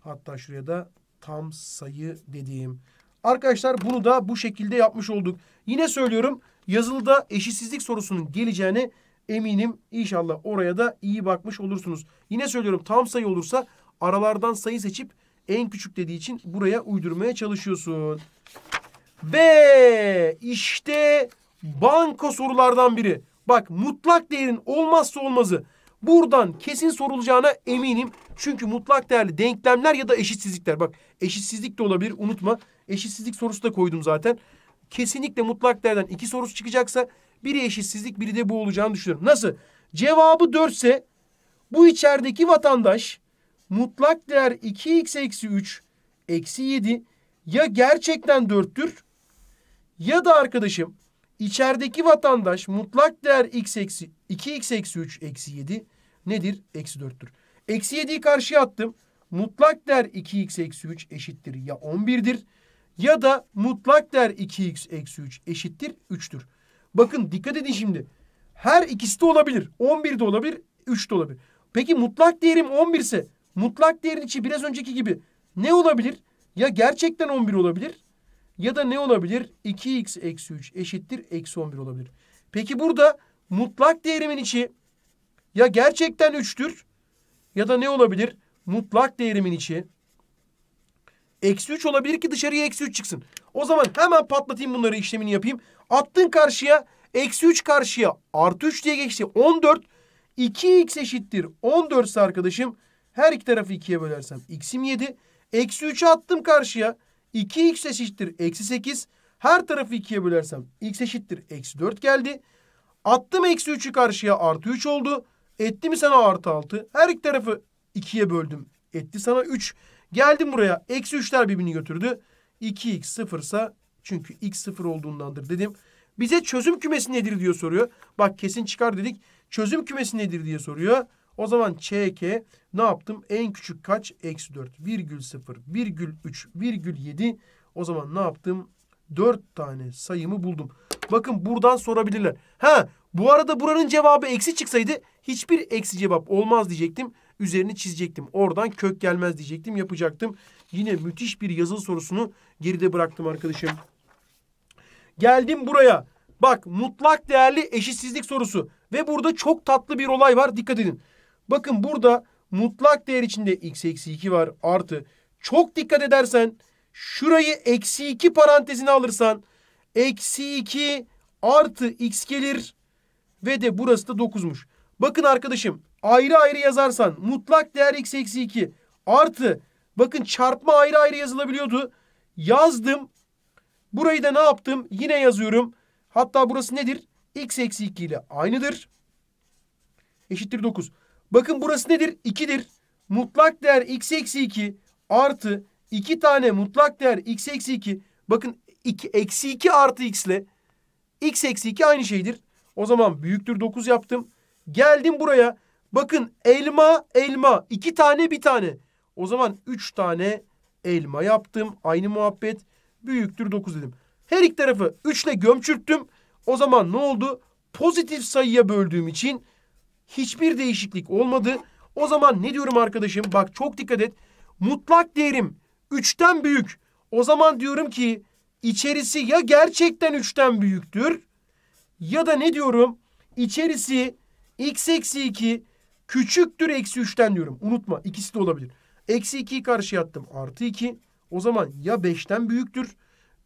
hatta şuraya da tam sayı dediğim. Arkadaşlar bunu da bu şekilde yapmış olduk. Yine söylüyorum yazılıda eşitsizlik sorusunun geleceğine eminim. İnşallah oraya da iyi bakmış olursunuz. Yine söylüyorum tam sayı olursa aralardan sayı seçip en küçük dediği için buraya uydurmaya çalışıyorsun. Ve işte banko sorulardan biri. Bak mutlak değerin olmazsa olmazı. Buradan kesin sorulacağına eminim. Çünkü mutlak değerli denklemler ya da eşitsizlikler. Bak eşitsizlik de olabilir unutma. Eşitsizlik sorusu da koydum zaten. Kesinlikle mutlak değerden iki sorusu çıkacaksa biri eşitsizlik biri de bu olacağını düşünüyorum. Nasıl? Cevabı 4 ise bu içerideki vatandaş mutlak değer 2x eksi 3 eksi 7 ya gerçekten 4'tür ya da arkadaşım içerideki vatandaş mutlak değer x eksi 2x eksi 3 eksi 7 nedir? Eksi 4'tür. Eksi 7'yi karşıya attım. Mutlak değer 2x eksi 3 eşittir ya 11'dir ya da mutlak değer 2x eksi 3 eşittir 3'tür. Bakın dikkat edin şimdi. Her ikisi de olabilir. 11 de olabilir, 3 de olabilir. Peki mutlak değerim 11 ise mutlak değerin içi biraz önceki gibi ne olabilir? Ya gerçekten 11 olabilir ya da ne olabilir? 2x eksi 3 eşittir eksi 11 olabilir. Peki burada mutlak değerimin içi ya gerçekten 3'tür ya da ne olabilir? Mutlak değerimin içi eksi 3 olabilir ki dışarıya eksi 3 çıksın. O zaman hemen patlatayım bunları işlemini yapayım. Attın karşıya eksi 3 karşıya artı 3 diye geçti. 14 2x eşittir 14 ise arkadaşım her iki tarafı 2'ye bölersem x'im 7. Eksi 3'ü attım karşıya. 2x eşittir eksi 8. Her tarafı 2'ye bölersem x eşittir eksi 4 geldi. Attım eksi 3'ü karşıya artı 3 oldu. Etti mi sana artı 6? Her iki tarafı 2'ye böldüm. Etti sana 3. Geldim buraya. Eksi 3'ler birbirini götürdü. 2x sıfırsa çünkü x sıfır olduğundandır dedim. Bize çözüm kümesi nedir diyor soruyor. Bak kesin çıkar dedik. Çözüm kümesi nedir diye soruyor. O zaman ÇK ne yaptım? En küçük kaç? Eksi 4. Virgül 0, virgül 3, virgül 7. O zaman ne yaptım? 4 tane sayımı buldum. Bakın buradan sorabilirler. Ha bu arada buranın cevabı eksi çıksaydı hiçbir eksi cevap olmaz diyecektim. Üzerini çizecektim. Oradan kök gelmez diyecektim. Yapacaktım. Yine müthiş bir yazılı sorusunu geride bıraktım arkadaşım. Geldim buraya. Bak mutlak değerli eşitsizlik sorusu. Ve burada çok tatlı bir olay var. Dikkat edin. Bakın burada mutlak değer içinde x eksi 2 var. Artı. Çok dikkat edersen şurayı eksi 2 parantezine alırsan eksi 2 artı x gelir. Ve de burası da 9'muş. Bakın arkadaşım ayrı ayrı yazarsan mutlak değer x eksi 2 artı bakın çarpma ayrı ayrı yazılabiliyordu. Yazdım. Burayı da ne yaptım? Yine yazıyorum. Hatta burası nedir? x eksi 2 ile aynıdır. Eşittir 9. Bakın burası nedir? 2'dir. Mutlak değer x eksi 2 artı 2 tane mutlak değer x eksi 2. Bakın 2, eksi 2 artı x ile x eksi 2 aynı şeydir. O zaman büyüktür 9 yaptım. Geldim buraya. Bakın elma elma. 2 tane bir tane. O zaman 3 tane elma yaptım. Aynı muhabbet. Büyüktür 9 dedim. Her iki tarafı 3 ile gömçürttüm. O zaman ne oldu? Pozitif sayıya böldüğüm için hiçbir değişiklik olmadı. O zaman ne diyorum arkadaşım? Bak çok dikkat et. Mutlak değerim 3'ten büyük. O zaman diyorum ki içerisi ya gerçekten 3'ten büyüktür ya da ne diyorum? İçerisi x eksi 2 küçüktür eksi 3'ten diyorum. Unutma ikisi de olabilir. Eksi 2'yi karşıya attım. Artı 2. O zaman ya 5'ten büyüktür.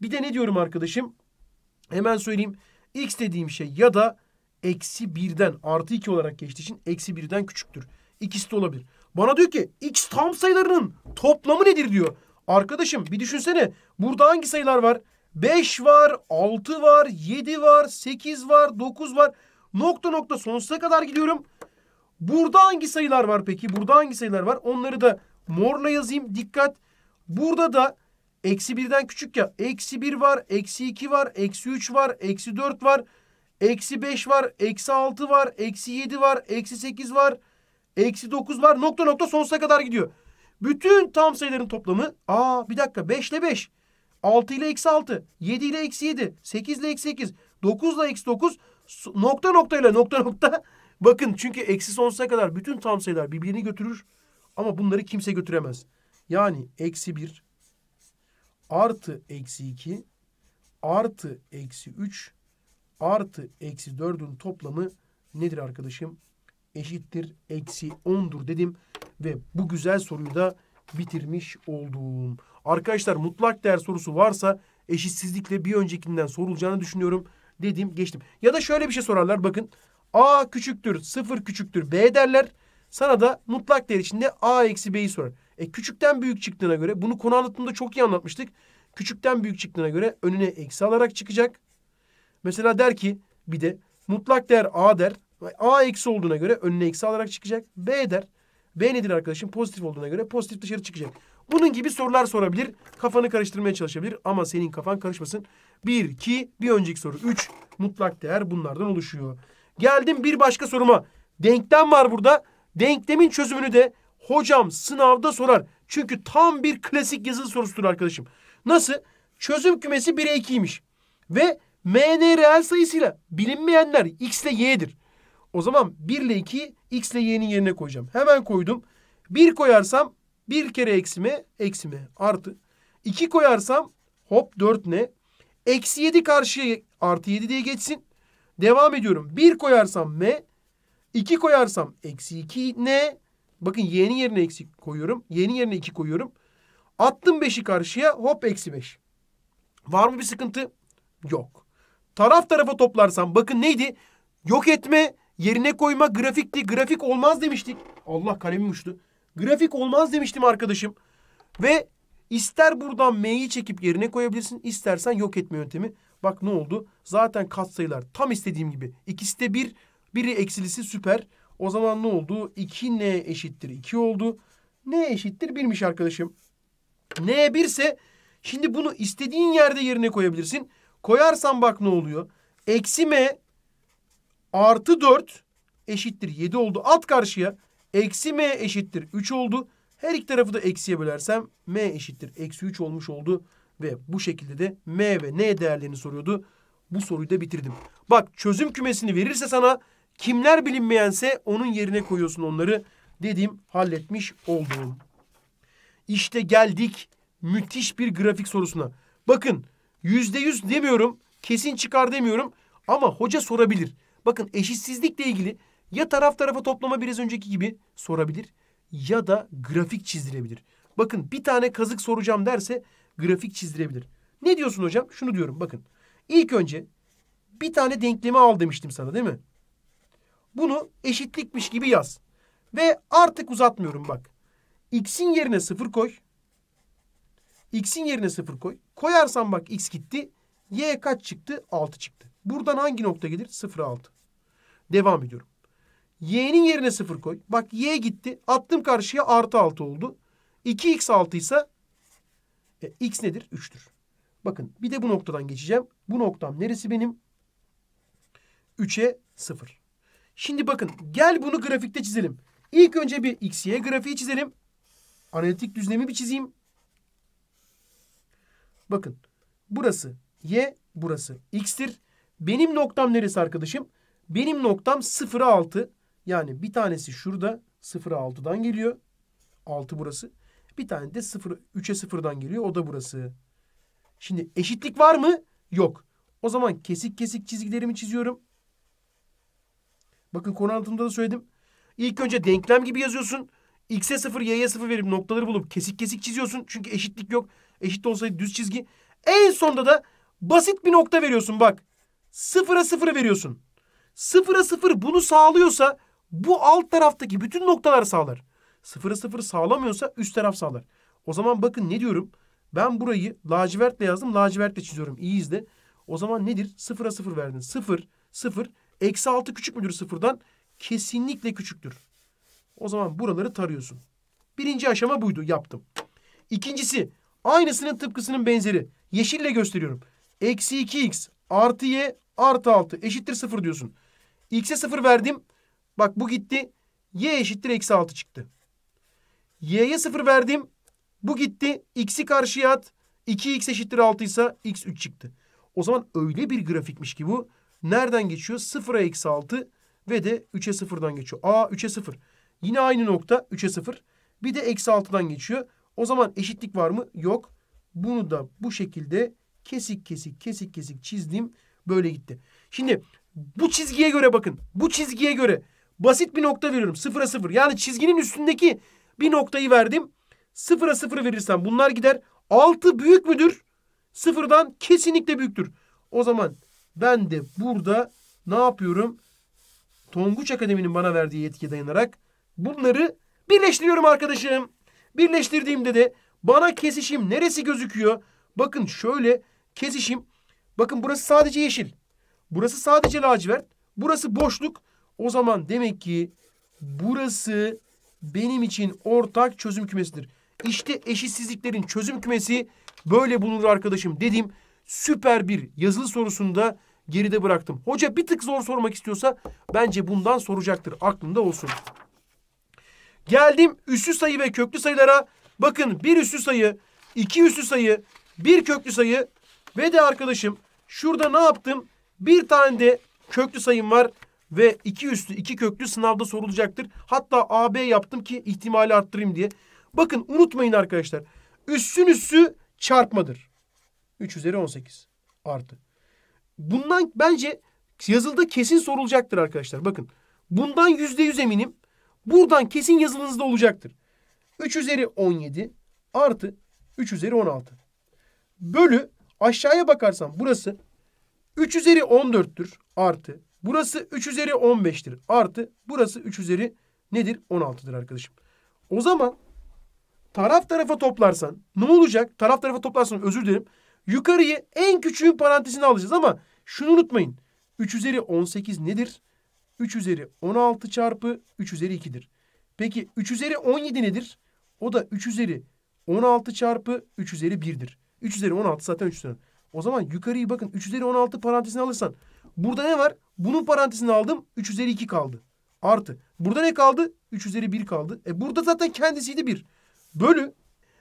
Bir de ne diyorum arkadaşım? Hemen söyleyeyim. X dediğim şey ya da eksi 1'den artı 2 olarak geçtiği için eksi 1'den küçüktür. İkisi de olabilir. Bana diyor ki x tam sayılarının toplamı nedir diyor. Arkadaşım bir düşünsene. Burada hangi sayılar var? 5 var, 6 var, 7 var, 8 var, 9 var. Nokta nokta sonsuza kadar gidiyorum. Burada hangi sayılar var peki? Burada hangi sayılar var? Onları da morla yazayım. Dikkat. Burada da eksi birden küçük ya. Eksi bir var, eksi iki var, eksi üç var, eksi dört var, eksi beş var, eksi altı var, eksi yedi var, eksi sekiz var, eksi dokuz var. Nokta nokta sonsuza kadar gidiyor. Bütün tam sayıların toplamı. Aa bir dakika 5 ile 5. 6 ile eksi 6. 7 ile eksi 7. 8 ile eksi 8. 9 ile eksi 9. Nokta nokta ile nokta nokta. Bakın çünkü eksi sonsuza kadar bütün tam sayılar birbirini götürür. Ama bunları kimse götüremez. Yani eksi 1 artı eksi 2 artı eksi 3 artı eksi 4'ün toplamı nedir arkadaşım? Eşittir eksi 10'dur dedim. Ve bu güzel soruyu da bitirmiş oldum. Arkadaşlar mutlak değer sorusu varsa eşitsizlikle bir öncekinden sorulacağını düşünüyorum. Dedim geçtim. Ya da şöyle bir şey sorarlar bakın. A küçüktür 0 küçüktür B derler. Sana da mutlak değer içinde A eksi B'yi sorar. E küçükten büyük çıktığına göre bunu konu anlatımında çok iyi anlatmıştık. Küçükten büyük çıktığına göre önüne eksi alarak çıkacak. Mesela der ki bir de mutlak değer A der. A eksi olduğuna göre önüne eksi alarak çıkacak. B der. B nedir arkadaşım? Pozitif olduğuna göre pozitif dışarı çıkacak. Bunun gibi sorular sorabilir. Kafanı karıştırmaya çalışabilir ama senin kafan karışmasın. 1, 2, bir önceki soru 3. Mutlak değer bunlardan oluşuyor. Geldim bir başka soruma. Denklem var burada. Denklemin çözümünü de hocam sınavda sorar. Çünkü tam bir klasik yazılı sorusudur arkadaşım. Nasıl? Çözüm kümesi 1'e 2'ymiş. Ve MN reel sayısıyla bilinmeyenler x ile y'dir. O zaman 1 ile 2 x ile y'nin yerine koyacağım. Hemen koydum. 1 koyarsam 1 kere eksi mi? Eksi mi? Artı. 2 koyarsam hop 4 ne? Eksi 7 karşıya artı 7 diye geçsin. Devam ediyorum. 1 koyarsam m. 2 koyarsam eksi 2 ne? Bakın y'nin yerine eksi koyuyorum. Y'nin yerine 2 koyuyorum. Attım 5'i karşıya hop eksi 5. Var mı bir sıkıntı? Yok. Taraf tarafa toplarsam bakın neydi? Yok etme yerine koyma grafikti. Grafik olmaz demiştik. Allah kalemim uçtu. Grafik olmaz demiştim arkadaşım. Ve ister buradan m'yi çekip yerine koyabilirsin. istersen yok etme yöntemi. Bak ne oldu? Zaten katsayılar tam istediğim gibi. İkisi de bir. Biri eksilisi süper. O zaman ne oldu? 2n eşittir 2 oldu. n eşittir 1'miş arkadaşım. n 1 ise şimdi bunu istediğin yerde yerine koyabilirsin. Koyarsan bak ne oluyor? Eksi m artı 4 eşittir 7 oldu. At karşıya. Eksi m eşittir 3 oldu. Her iki tarafı da eksiye bölersem m eşittir eksi 3 olmuş oldu. Ve bu şekilde de m ve n değerlerini soruyordu. Bu soruyu da bitirdim. Bak çözüm kümesini verirse sana kimler bilinmeyense onun yerine koyuyorsun onları. Dedim halletmiş oldum. İşte geldik müthiş bir grafik sorusuna. Bakın yüzde yüz demiyorum kesin çıkar demiyorum ama hoca sorabilir. Bakın eşitsizlikle ilgili ya taraf tarafa toplama biraz önceki gibi sorabilir ya da grafik çizdirebilir. Bakın bir tane kazık soracağım derse grafik çizdirebilir. Ne diyorsun hocam? Şunu diyorum bakın. İlk önce bir tane denklemi al demiştim sana değil mi? Bunu eşitlikmiş gibi yaz. Ve artık uzatmıyorum bak. X'in yerine sıfır koy. X'in yerine sıfır koy. Koyarsan bak X gitti. Y kaç çıktı? 6 çıktı. Buradan hangi nokta gelir? 0, 6. Devam ediyorum. Y'nin yerine 0 koy. Bak Y gitti. Attım karşıya artı 6 oldu. 2x 6 ise e, x nedir? 3'tür. Bakın bir de bu noktadan geçeceğim. Bu noktam neresi benim? 3'e 0. Şimdi bakın gel bunu grafikte çizelim. İlk önce bir x, y grafiği çizelim. Analitik düzlemi bir çizeyim. Bakın burası y, burası x'tir. Benim noktam neresi arkadaşım? Benim noktam 0'a 6. Yani bir tanesi şurada 0'a 6'dan geliyor. 6 burası. Bir tane de 0, 3'e 0'dan geliyor. O da burası. Şimdi eşitlik var mı? Yok. O zaman kesik kesik çizgilerimi çiziyorum. Bakın konu altında da söyledim. İlk önce denklem gibi yazıyorsun. X'e 0, Y'ye 0 verip noktaları bulup kesik kesik çiziyorsun. Çünkü eşitlik yok. Eşit olsaydı düz çizgi. En sonunda da basit bir nokta veriyorsun bak. Sıfıra sıfır veriyorsun. Sıfıra sıfır bunu sağlıyorsa bu alt taraftaki bütün noktalar sağlar. Sıfıra sıfır sağlamıyorsa üst taraf sağlar. O zaman bakın ne diyorum? Ben burayı lacivertle yazdım. Lacivertle çiziyorum. İyi izle. O zaman nedir? Sıfıra sıfır verdin. Sıfır, sıfır. Eksi altı küçük müdür sıfırdan? Kesinlikle küçüktür. O zaman buraları tarıyorsun. Birinci aşama buydu yaptım. İkincisi aynısının tıpkısının benzeri. Yeşille gösteriyorum. Eksi 2x artı y artı 6 eşittir 0 diyorsun. X'e 0 verdim. Bak bu gitti. Y eşittir eksi 6 çıktı. Y'ye 0 verdim. Bu gitti. X'i karşıya at. 2x eşittir 6 ise x 3 çıktı. O zaman öyle bir grafikmiş ki bu. Nereden geçiyor? 0'a eksi 6 ve de 3'e 0'dan geçiyor. A 3'e 0. Yine aynı nokta 3'e 0. Bir de eksi 6'dan geçiyor. O zaman eşitlik var mı? Yok. Bunu da bu şekilde kesik kesik kesik kesik çizdim. Böyle gitti. Şimdi bu çizgiye göre bakın. Bu çizgiye göre basit bir nokta veriyorum. Sıfıra sıfır. Yani çizginin üstündeki bir noktayı verdim. Sıfıra sıfır verirsem bunlar gider. Altı büyük müdür? Sıfırdan kesinlikle büyüktür. O zaman ben de burada ne yapıyorum? Tonguç Akademi'nin bana verdiği yetkiye dayanarak bunları birleştiriyorum arkadaşım. Birleştirdiğimde de bana kesişim neresi gözüküyor? Bakın şöyle kesişim. Bakın burası sadece yeşil. Burası sadece lacivert. Burası boşluk. O zaman demek ki burası benim için ortak çözüm kümesidir. İşte eşitsizliklerin çözüm kümesi böyle bulunur arkadaşım dediğim süper bir yazılı sorusunda geride bıraktım. Hoca bir tık zor sormak istiyorsa bence bundan soracaktır. Aklında olsun. Geldim üssü sayı ve köklü sayılara. Bakın bir üssü sayı, iki üssü sayı, bir köklü sayı ve de arkadaşım şurada ne yaptım? Bir tane de köklü sayım var ve iki üstü iki köklü sınavda sorulacaktır. Hatta AB yaptım ki ihtimali arttırayım diye. Bakın unutmayın arkadaşlar. Üssün üssü çarpmadır. 3 üzeri 18 artı. Bundan bence yazılıda kesin sorulacaktır arkadaşlar. Bakın bundan yüzde yüz eminim. Buradan kesin yazılınızda olacaktır. 3 üzeri 17 artı 3 üzeri 16. Bölü aşağıya bakarsam burası 3 üzeri 14'tür artı. Burası 3 üzeri 15'tir artı. Burası 3 üzeri nedir? 16'dır arkadaşım. O zaman taraf tarafa toplarsan ne olacak? Taraf tarafa toplarsan özür dilerim. Yukarıyı en küçüğün parantezine alacağız ama şunu unutmayın. 3 üzeri 18 nedir? 3 üzeri 16 çarpı 3 üzeri 2'dir. Peki 3 üzeri 17 nedir? O da 3 üzeri 16 çarpı 3 üzeri 1'dir. 3 üzeri 16 zaten 3 üzeri. O zaman yukarıyı bakın 3 üzeri 16 parantezine alırsan burada ne var? Bunun parantezine aldım 3 üzeri 2 kaldı. Artı. Burada ne kaldı? 3 üzeri 1 kaldı. E burada zaten kendisiydi 1. Bölü.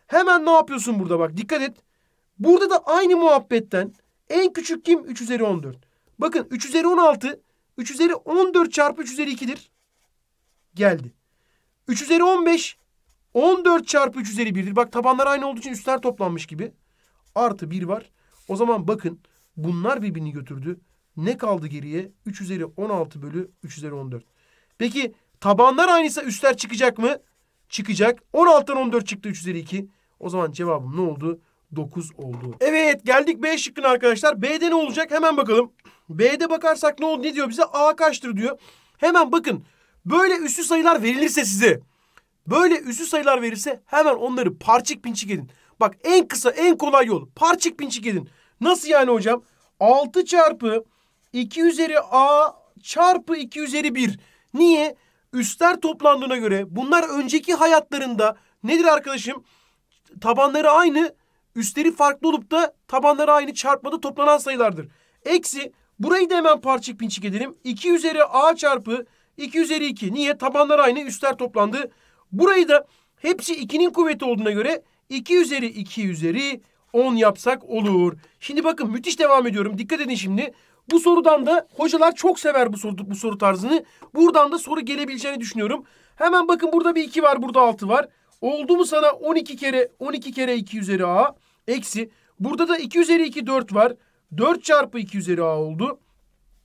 Hemen ne yapıyorsun burada bak dikkat et. Burada da aynı muhabbetten en küçük kim? 3 üzeri 14. Bakın 3 üzeri 16 3 üzeri 14 çarpı 3 üzeri 2'dir. Geldi. 3 üzeri 15 14 çarpı 3 üzeri 1'dir. Bak tabanlar aynı olduğu için üstler toplanmış gibi. Artı 1 var. O zaman bakın bunlar birbirini götürdü. Ne kaldı geriye? 3 üzeri 16 bölü 3 üzeri 14. Peki tabanlar aynıysa üstler çıkacak mı? Çıkacak. 16'dan 14 çıktı 3 üzeri 2. O zaman cevabım ne oldu? 9 oldu. Evet geldik B şıkkına arkadaşlar. B'de ne olacak? Hemen bakalım. B'de bakarsak ne oldu? Ne diyor bize? A kaçtır diyor. Hemen bakın. Böyle üstü sayılar verilirse size. Böyle üstü sayılar verirse hemen onları parçık pinçik edin. Bak en kısa en kolay yol. Parçık pinçik edin. Nasıl yani hocam? 6 çarpı 2 üzeri A çarpı 2 üzeri 1. Niye? Üstler toplandığına göre bunlar önceki hayatlarında nedir arkadaşım? Tabanları aynı, üstleri farklı olup da tabanları aynı çarpmada toplanan sayılardır. Eksi burayı da hemen parçık pinçik edelim. 2 üzeri A çarpı 2 üzeri 2. Niye? Tabanlar aynı, üstler toplandı. Burayı da hepsi 2'nin kuvveti olduğuna göre 2 üzeri 2 üzeri 10 yapsak olur. Şimdi bakın müthiş devam ediyorum. Dikkat edin şimdi. Bu sorudan da hocalar çok sever bu soru, bu soru tarzını. Buradan da soru gelebileceğini düşünüyorum. Hemen bakın burada bir 2 var, burada 6 var. Oldu mu sana 12 kere 12 kere 2 üzeri a eksi. Burada da 2 üzeri 2 4 var. 4 çarpı 2 üzeri a oldu.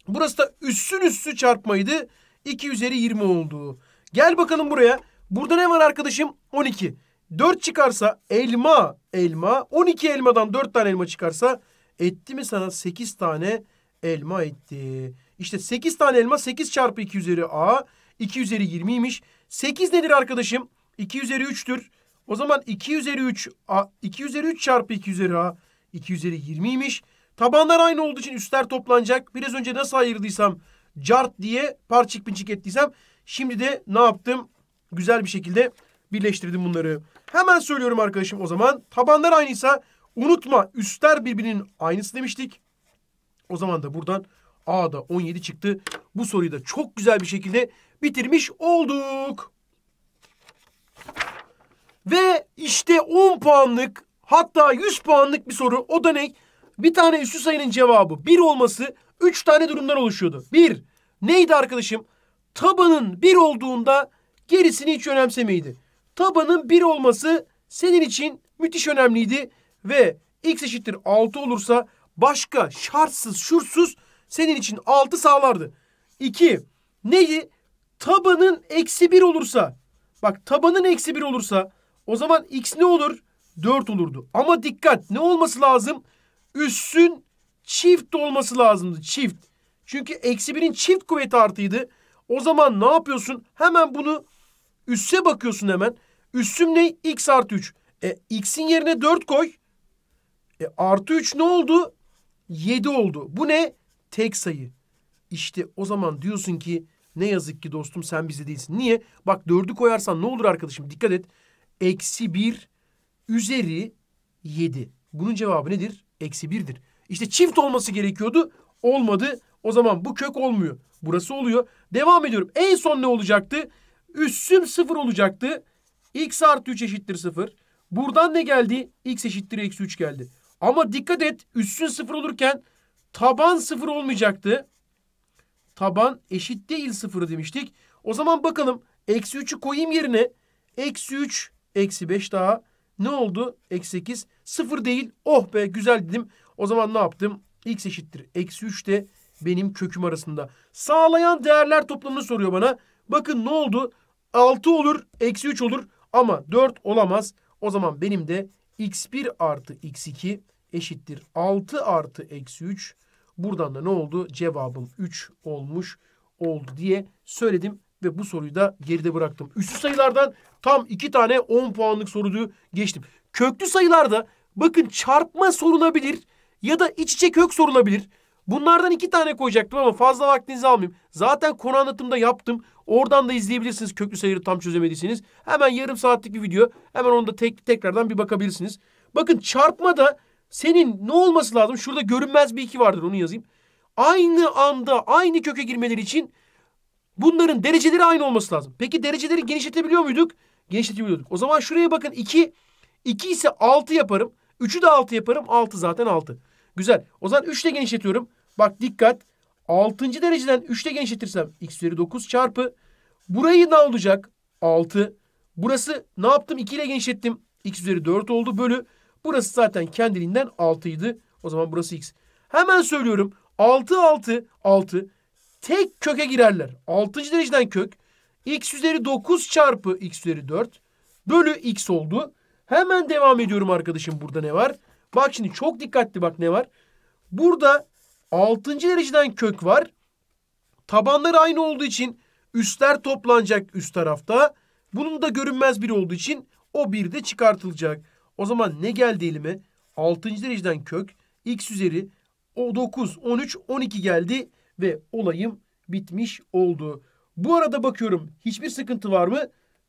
Burası da üssün üssü çarpmaydı. 2 üzeri 20 oldu. Gel bakalım buraya. Burada ne var arkadaşım? 12. 4 çıkarsa elma elma. 12 elmadan 4 tane elma çıkarsa etti mi sana 8 tane elma etti. İşte 8 tane elma 8 çarpı 2 üzeri a. 2 üzeri 20'ymiş. 8 nedir arkadaşım? 2 üzeri 3'tür. O zaman 2 üzeri 3 a, 2 üzeri 3 çarpı 2 üzeri a. 2 üzeri 20'ymiş. Tabanlar aynı olduğu için üstler toplanacak. Biraz önce nasıl ayırdıysam cart diye parçık pinçik ettiysem şimdi de ne yaptım? güzel bir şekilde birleştirdim bunları. Hemen söylüyorum arkadaşım o zaman. Tabanlar aynıysa unutma üstler birbirinin aynısı demiştik. O zaman da buradan A'da 17 çıktı. Bu soruyu da çok güzel bir şekilde bitirmiş olduk. Ve işte 10 puanlık hatta 100 puanlık bir soru. O da ne? Bir tane üstü sayının cevabı 1 olması 3 tane durumdan oluşuyordu. 1. Neydi arkadaşım? Tabanın 1 olduğunda gerisini hiç önemsemeydi. Tabanın 1 olması senin için müthiş önemliydi ve x eşittir 6 olursa başka şartsız şurtsuz senin için 6 sağlardı. 2. Neydi? Tabanın eksi 1 olursa bak tabanın eksi 1 olursa o zaman x ne olur? 4 olurdu. Ama dikkat ne olması lazım? Üssün çift olması lazımdı. Çift. Çünkü eksi 1'in çift kuvveti artıydı. O zaman ne yapıyorsun? Hemen bunu üsse bakıyorsun hemen. Üssüm ne? x artı 3. E, x'in yerine 4 koy. E, artı 3 ne oldu? 7 oldu. Bu ne? Tek sayı. İşte o zaman diyorsun ki ne yazık ki dostum sen bize değilsin. Niye? Bak 4'ü koyarsan ne olur arkadaşım? Dikkat et. Eksi 1 üzeri 7. Bunun cevabı nedir? Eksi 1'dir. İşte çift olması gerekiyordu. Olmadı. O zaman bu kök olmuyor. Burası oluyor. Devam ediyorum. En son ne olacaktı? Üssüm 0 olacaktı. x artı 3 eşittir 0. Buradan ne geldi? x eşittir eksi 3 geldi. Ama dikkat et üssün 0 olurken taban 0 olmayacaktı. Taban eşit değil 0 demiştik. O zaman bakalım eksi 3'ü koyayım yerine. Eksi 3 eksi 5 daha ne oldu? Eksi 8 0 değil. Oh be güzel dedim. O zaman ne yaptım? x eşittir eksi 3 de benim köküm arasında. Sağlayan değerler toplamını soruyor bana. Bakın ne oldu? 6 olur, eksi 3 olur ama 4 olamaz. O zaman benim de x1 artı x2 eşittir 6 artı eksi 3. Buradan da ne oldu? Cevabım 3 olmuş oldu diye söyledim ve bu soruyu da geride bıraktım. Üstü sayılardan tam 2 tane 10 puanlık soruyu geçtim. Köklü sayılarda bakın çarpma sorulabilir ya da iç içe kök sorulabilir. Bunlardan iki tane koyacaktım ama fazla vaktinizi almayayım. Zaten konu anlatımda yaptım. Oradan da izleyebilirsiniz köklü sayıları tam çözemediyseniz. Hemen yarım saatlik bir video. Hemen onu da tek, tekrardan bir bakabilirsiniz. Bakın çarpmada senin ne olması lazım? Şurada görünmez bir iki vardır onu yazayım. Aynı anda aynı köke girmeleri için bunların dereceleri aynı olması lazım. Peki dereceleri genişletebiliyor muyduk? Genişletebiliyorduk. O zaman şuraya bakın 2. 2 ise 6 yaparım. 3'ü de 6 yaparım. 6 zaten 6. Güzel. O zaman 3 ile genişletiyorum. Bak dikkat. 6. dereceden 3 ile genişletirsem x üzeri 9 çarpı. Burayı ne olacak? 6. Burası ne yaptım? 2 ile genişlettim. x üzeri 4 oldu bölü. Burası zaten kendiliğinden 6 idi. O zaman burası x. Hemen söylüyorum. 6 6 6 tek köke girerler. 6. dereceden kök x üzeri 9 çarpı x üzeri 4 bölü x oldu. Hemen devam ediyorum arkadaşım. Burada ne var? Bak şimdi çok dikkatli bak ne var. Burada 6. dereceden kök var. Tabanları aynı olduğu için üstler toplanacak üst tarafta. Bunun da görünmez biri olduğu için o bir de çıkartılacak. O zaman ne geldi elime? 6. dereceden kök x üzeri o 9, 13, 12 geldi ve olayım bitmiş oldu. Bu arada bakıyorum hiçbir sıkıntı var mı?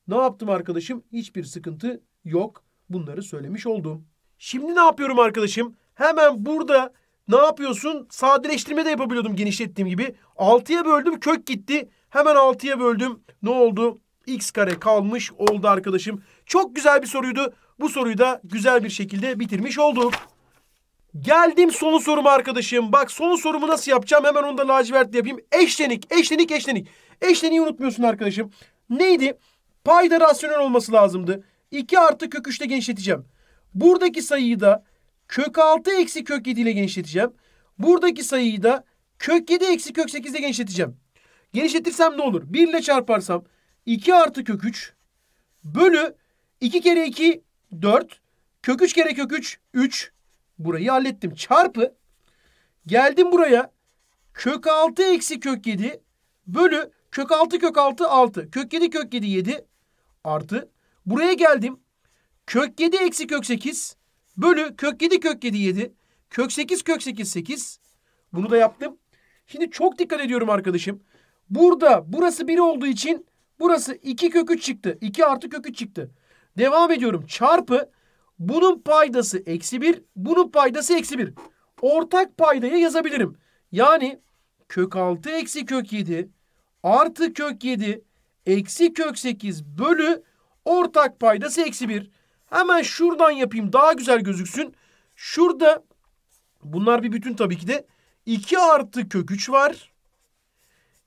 Ne yaptım arkadaşım? Hiçbir sıkıntı yok. Bunları söylemiş oldum. Şimdi ne yapıyorum arkadaşım? Hemen burada ne yapıyorsun? Sadeleştirme de yapabiliyordum genişlettiğim gibi. 6'ya böldüm kök gitti. Hemen 6'ya böldüm. Ne oldu? X kare kalmış oldu arkadaşım. Çok güzel bir soruydu. Bu soruyu da güzel bir şekilde bitirmiş olduk. Geldim son soruma arkadaşım. Bak son sorumu nasıl yapacağım? Hemen onu da lacivert yapayım. Eşlenik, eşlenik, eşlenik. Eşleniği unutmuyorsun arkadaşım. Neydi? Payda rasyonel olması lazımdı. 2 artı kök 3'te genişleteceğim. Buradaki sayıyı da kök 6 eksi kök 7 ile genişleteceğim. Buradaki sayıyı da kök 7 eksi kök 8 ile genişleteceğim. Genişletirsem ne olur? 1 ile çarparsam 2 artı kök 3 bölü 2 kere 2 4 kök 3 kere kök 3 3 burayı hallettim. Çarpı geldim buraya kök 6 eksi kök 7 bölü kök 6 kök 6 6 kök 7 kök 7 7 artı buraya geldim kök 7 eksi kök 8 bölü kök 7 kök 7 7 kök 8 kök 8 8 bunu da yaptım. Şimdi çok dikkat ediyorum arkadaşım. Burada burası 1 olduğu için Burası 2 kök 3 çıktı. 2 artı kök 3 çıktı. Devam ediyorum. Çarpı bunun paydası eksi 1. Bunun paydası eksi 1. Ortak paydayı yazabilirim. Yani kök 6 eksi kök 7 artı kök 7 eksi kök 8 bölü ortak paydası eksi 1. Hemen şuradan yapayım daha güzel gözüksün. Şurada bunlar bir bütün tabii ki de 2 artı kök 3 var.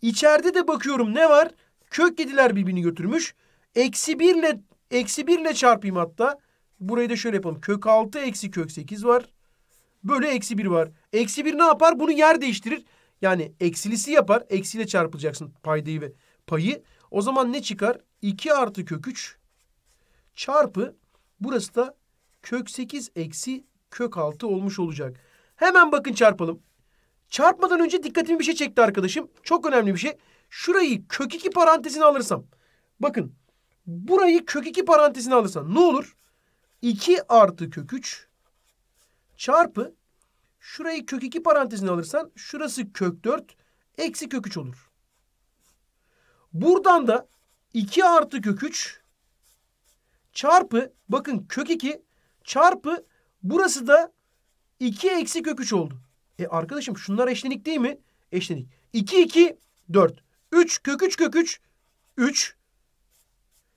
İçeride de bakıyorum ne var? Kök 7'ler birbirini götürmüş. Eksi 1 ile eksi 1 ile çarpayım hatta. Burayı da şöyle yapalım. Kök 6 eksi kök 8 var. Bölü eksi 1 var. Eksi 1 ne yapar? Bunu yer değiştirir. Yani eksilisi yapar. Eksiyle çarpılacaksın paydayı ve payı. O zaman ne çıkar? 2 artı kök 3 çarpı burası da kök 8 eksi kök 6 olmuş olacak. Hemen bakın çarpalım. Çarpmadan önce dikkatimi bir şey çekti arkadaşım. Çok önemli bir şey. Şurayı kök 2 parantezine alırsam. Bakın burayı kök 2 parantezine alırsam ne olur? 2 artı kök 3 çarpı şurayı kök 2 parantezine alırsan şurası kök 4 eksi kök 3 olur. Buradan da 2 artı kök 3 çarpı bakın kök 2 çarpı burası da 2 eksi kök 3 oldu. E arkadaşım şunlar eşlenik değil mi? Eşlenik. 2 2 4. 3 kök 3 kök 3 3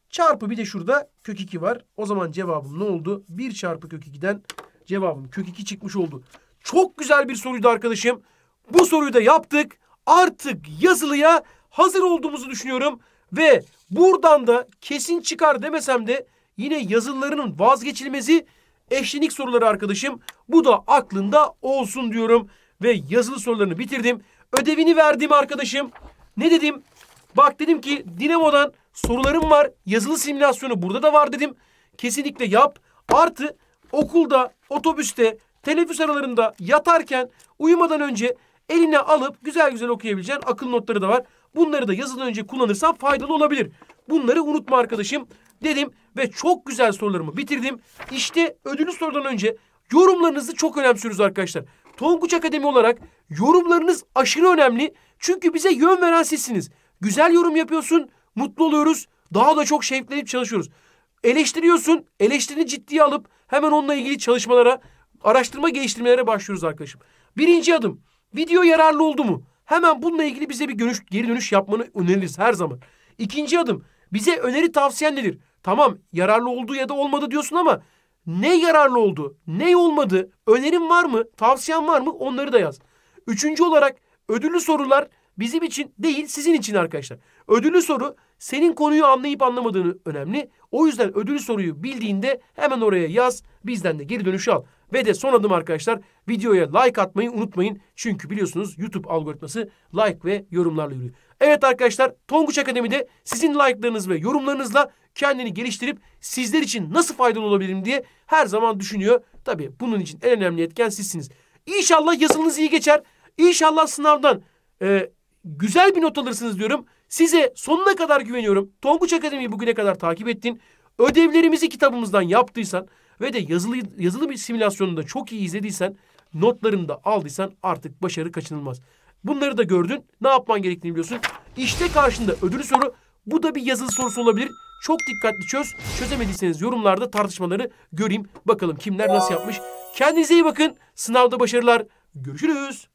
çarpı bir de şurada kök 2 var. O zaman cevabım ne oldu? 1 çarpı kök 2'den cevabım kök 2 çıkmış oldu. Çok güzel bir soruydu arkadaşım. Bu soruyu da yaptık. Artık yazılıya hazır olduğumuzu düşünüyorum. Ve buradan da kesin çıkar demesem de yine yazılılarının vazgeçilmezi eşlenik soruları arkadaşım. Bu da aklında olsun diyorum. Ve yazılı sorularını bitirdim. Ödevini verdim arkadaşım. Ne dedim? Bak dedim ki Dinamo'dan sorularım var. Yazılı simülasyonu burada da var dedim. Kesinlikle yap. Artı okulda, otobüste, teneffüs aralarında yatarken uyumadan önce eline alıp güzel güzel okuyabileceğin akıl notları da var. Bunları da yazıdan önce kullanırsan faydalı olabilir. Bunları unutma arkadaşım dedim ve çok güzel sorularımı bitirdim. İşte ödülü sorudan önce yorumlarınızı çok önemsiyoruz arkadaşlar. Tonguç Akademi olarak yorumlarınız aşırı önemli. Çünkü bize yön veren sizsiniz. Güzel yorum yapıyorsun, mutlu oluyoruz. Daha da çok şevklenip çalışıyoruz. Eleştiriyorsun, eleştirini ciddiye alıp hemen onunla ilgili çalışmalara, araştırma geliştirmelere başlıyoruz arkadaşım. Birinci adım, video yararlı oldu mu? Hemen bununla ilgili bize bir görüş, geri dönüş yapmanı öneririz her zaman. İkinci adım, bize öneri tavsiyen nedir? Tamam yararlı oldu ya da olmadı diyorsun ama ne yararlı oldu, ne olmadı, önerin var mı, tavsiyen var mı onları da yaz. Üçüncü olarak ödüllü sorular bizim için değil sizin için arkadaşlar. Ödüllü soru senin konuyu anlayıp anlamadığını önemli. O yüzden ödüllü soruyu bildiğinde hemen oraya yaz. Bizden de geri dönüşü al. Ve de son adım arkadaşlar videoya like atmayı unutmayın. Çünkü biliyorsunuz YouTube algoritması like ve yorumlarla yürüyor. Evet arkadaşlar Tonguç Akademi'de sizin like'larınız ve yorumlarınızla kendini geliştirip sizler için nasıl faydalı olabilirim diye her zaman düşünüyor. Tabii bunun için en önemli etken sizsiniz. İnşallah yazılınız iyi geçer. İnşallah sınavdan e, güzel bir not alırsınız diyorum. Size sonuna kadar güveniyorum. Tonguç Akademi'yi bugüne kadar takip ettin. Ödevlerimizi kitabımızdan yaptıysan ve de yazılı yazılı bir simülasyonunu da çok iyi izlediysen, notlarını da aldıysan artık başarı kaçınılmaz. Bunları da gördün. Ne yapman gerektiğini biliyorsun. İşte karşında ödül soru. Bu da bir yazılı sorusu olabilir. Çok dikkatli çöz. Çözemediyseniz yorumlarda tartışmaları göreyim. Bakalım kimler nasıl yapmış. Kendinize iyi bakın. Sınavda başarılar. Görüşürüz.